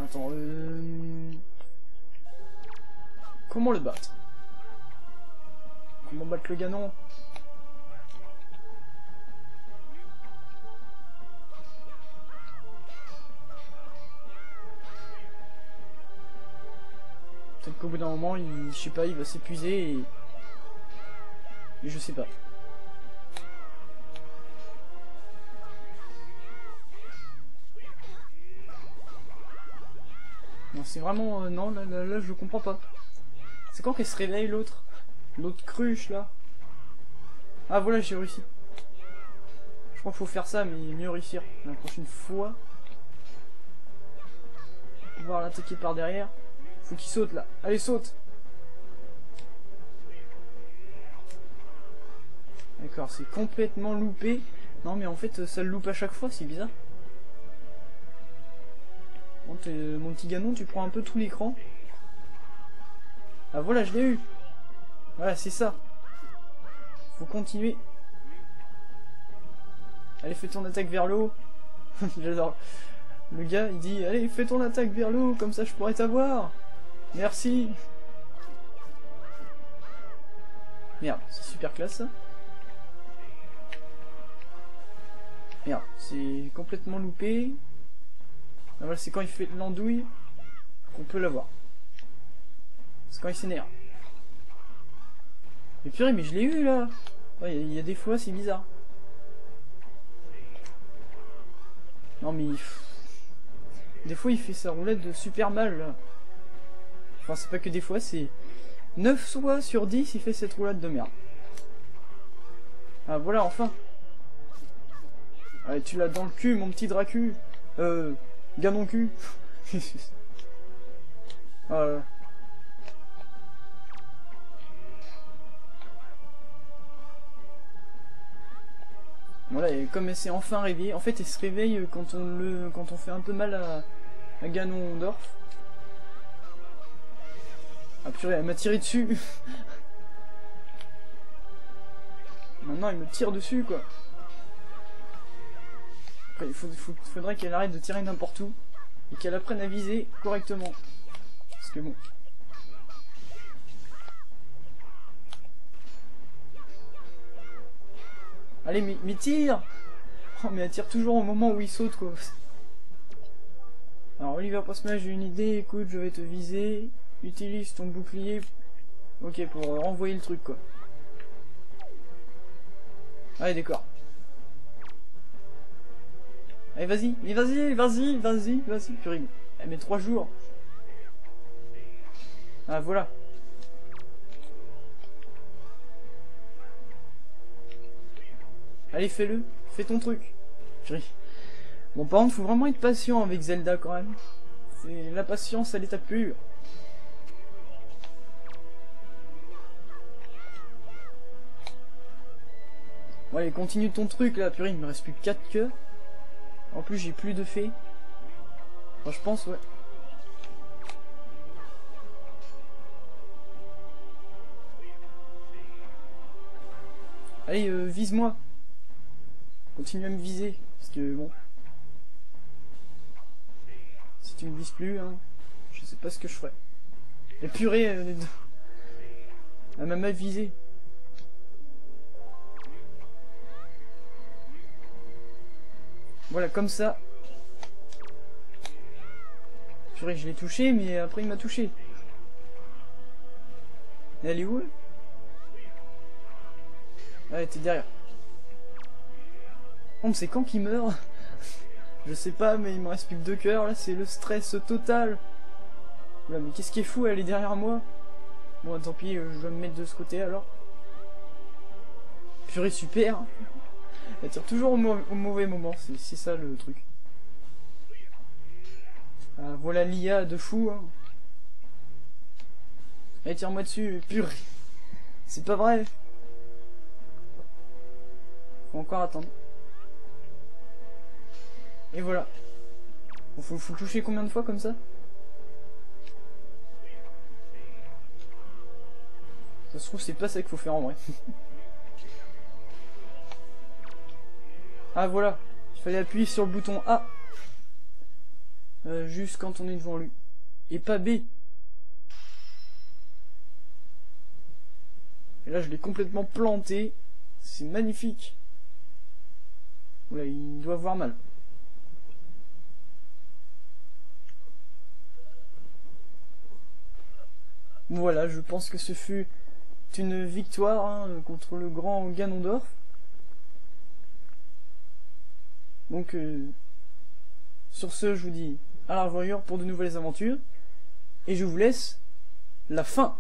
Attends, euh... Comment le battre Comment battre le ganon Peut-être qu'au bout d'un moment, il, je sais pas, il va s'épuiser et... et je sais pas. Non, c'est vraiment... Euh, non, là, là, là, je comprends pas. C'est quand qu'elle se réveille l'autre? L'autre cruche là Ah voilà j'ai réussi. Je crois qu'il faut faire ça mais mieux réussir la prochaine fois. pouvoir l'attaquer par derrière. Faut qu'il saute là. Allez saute D'accord, c'est complètement loupé. Non mais en fait ça le loupe à chaque fois, c'est bizarre. Mon petit ganon, tu prends un peu tout l'écran. Ah voilà, je l'ai eu. Voilà, c'est ça. Faut continuer. Allez, fais ton attaque vers le haut. J'adore. Le gars, il dit, allez, fais ton attaque vers le haut, comme ça je pourrais t'avoir. Merci. Merde, c'est super classe. Merde, c'est complètement loupé. Ah, voilà, c'est quand il fait l'andouille qu'on peut l'avoir. C'est quand il s'énerve. Mais purée, mais je l'ai eu là il y, a des fois, c'est bizarre. Non mais... Des fois, il fait sa roulette de super mal, là. Enfin, c'est pas que des fois, c'est... 9 fois sur 10, il fait cette roulade de merde. Ah, voilà, enfin Allez, tu l'as dans le cul, mon petit Dracu Euh... Ganon cul Voilà. Voilà, et comme elle s'est enfin réveillée, en fait elle se réveille quand on le quand on fait un peu mal à, Ganondorf. Ah purée, elle m'a tiré dessus Maintenant elle me tire dessus quoi. il faudrait qu'elle arrête de tirer n'importe où et qu'elle apprenne à viser correctement. Parce que bon, Allez, mais, tire Oh, mais elle tire toujours au moment où il saute, quoi. Alors, Oliver Postman, j'ai une idée. Écoute, je vais te viser. Utilise ton bouclier. Ok, pour renvoyer le truc, quoi. Allez, d'accord. Allez, vas-y, mais vas-y, vas-y, vas-y, vas-y, purée. Elle met trois jours. Ah, voilà. Allez, fais-le. Fais ton truc. Bon, par contre, faut vraiment être patient avec Zelda quand même. C'est la patience à l'état pur. Bon, allez, continue ton truc là, purée, il me reste plus que 4 queues. En plus, j'ai plus de fées. Enfin, je pense, ouais. Allez, euh, vise-moi. Continue à me viser, parce que bon. Si tu me vises plus, hein, je sais pas ce que je ferais. Et purée, euh, elle m'a mal visé. Voilà, comme ça. Purée, je l'ai touché, mais après il m'a touché. Elle est où Ah, elle était derrière. Oh, c'est quand qu'il meurt Je sais pas, mais il me reste plus que deux cœurs, là, c'est le stress total. Là, mais qu'est-ce qui est fou, elle est derrière moi. Bon, tant pis, euh, je vais me mettre de ce côté, alors. Purée, super Elle tire toujours au, mauvais moment, c'est ça le truc. Ah, voilà l'IA de fou, hein. Tire-moi dessus, purée C'est pas vrai Faut encore attendre. Et voilà. faut, faut toucher combien de fois comme ça Ça se trouve, c'est pas ça qu'il faut faire en vrai. ah voilà. Il fallait appuyer sur le bouton A. Euh, juste quand on est devant lui. Et pas B. Et là, je l'ai complètement planté. C'est magnifique. Oula, il doit avoir mal. Voilà, je pense que ce fut une victoire hein, contre le grand Ganondorf. Donc, euh, sur ce, je vous dis à la pour de nouvelles aventures. Et je vous laisse la fin.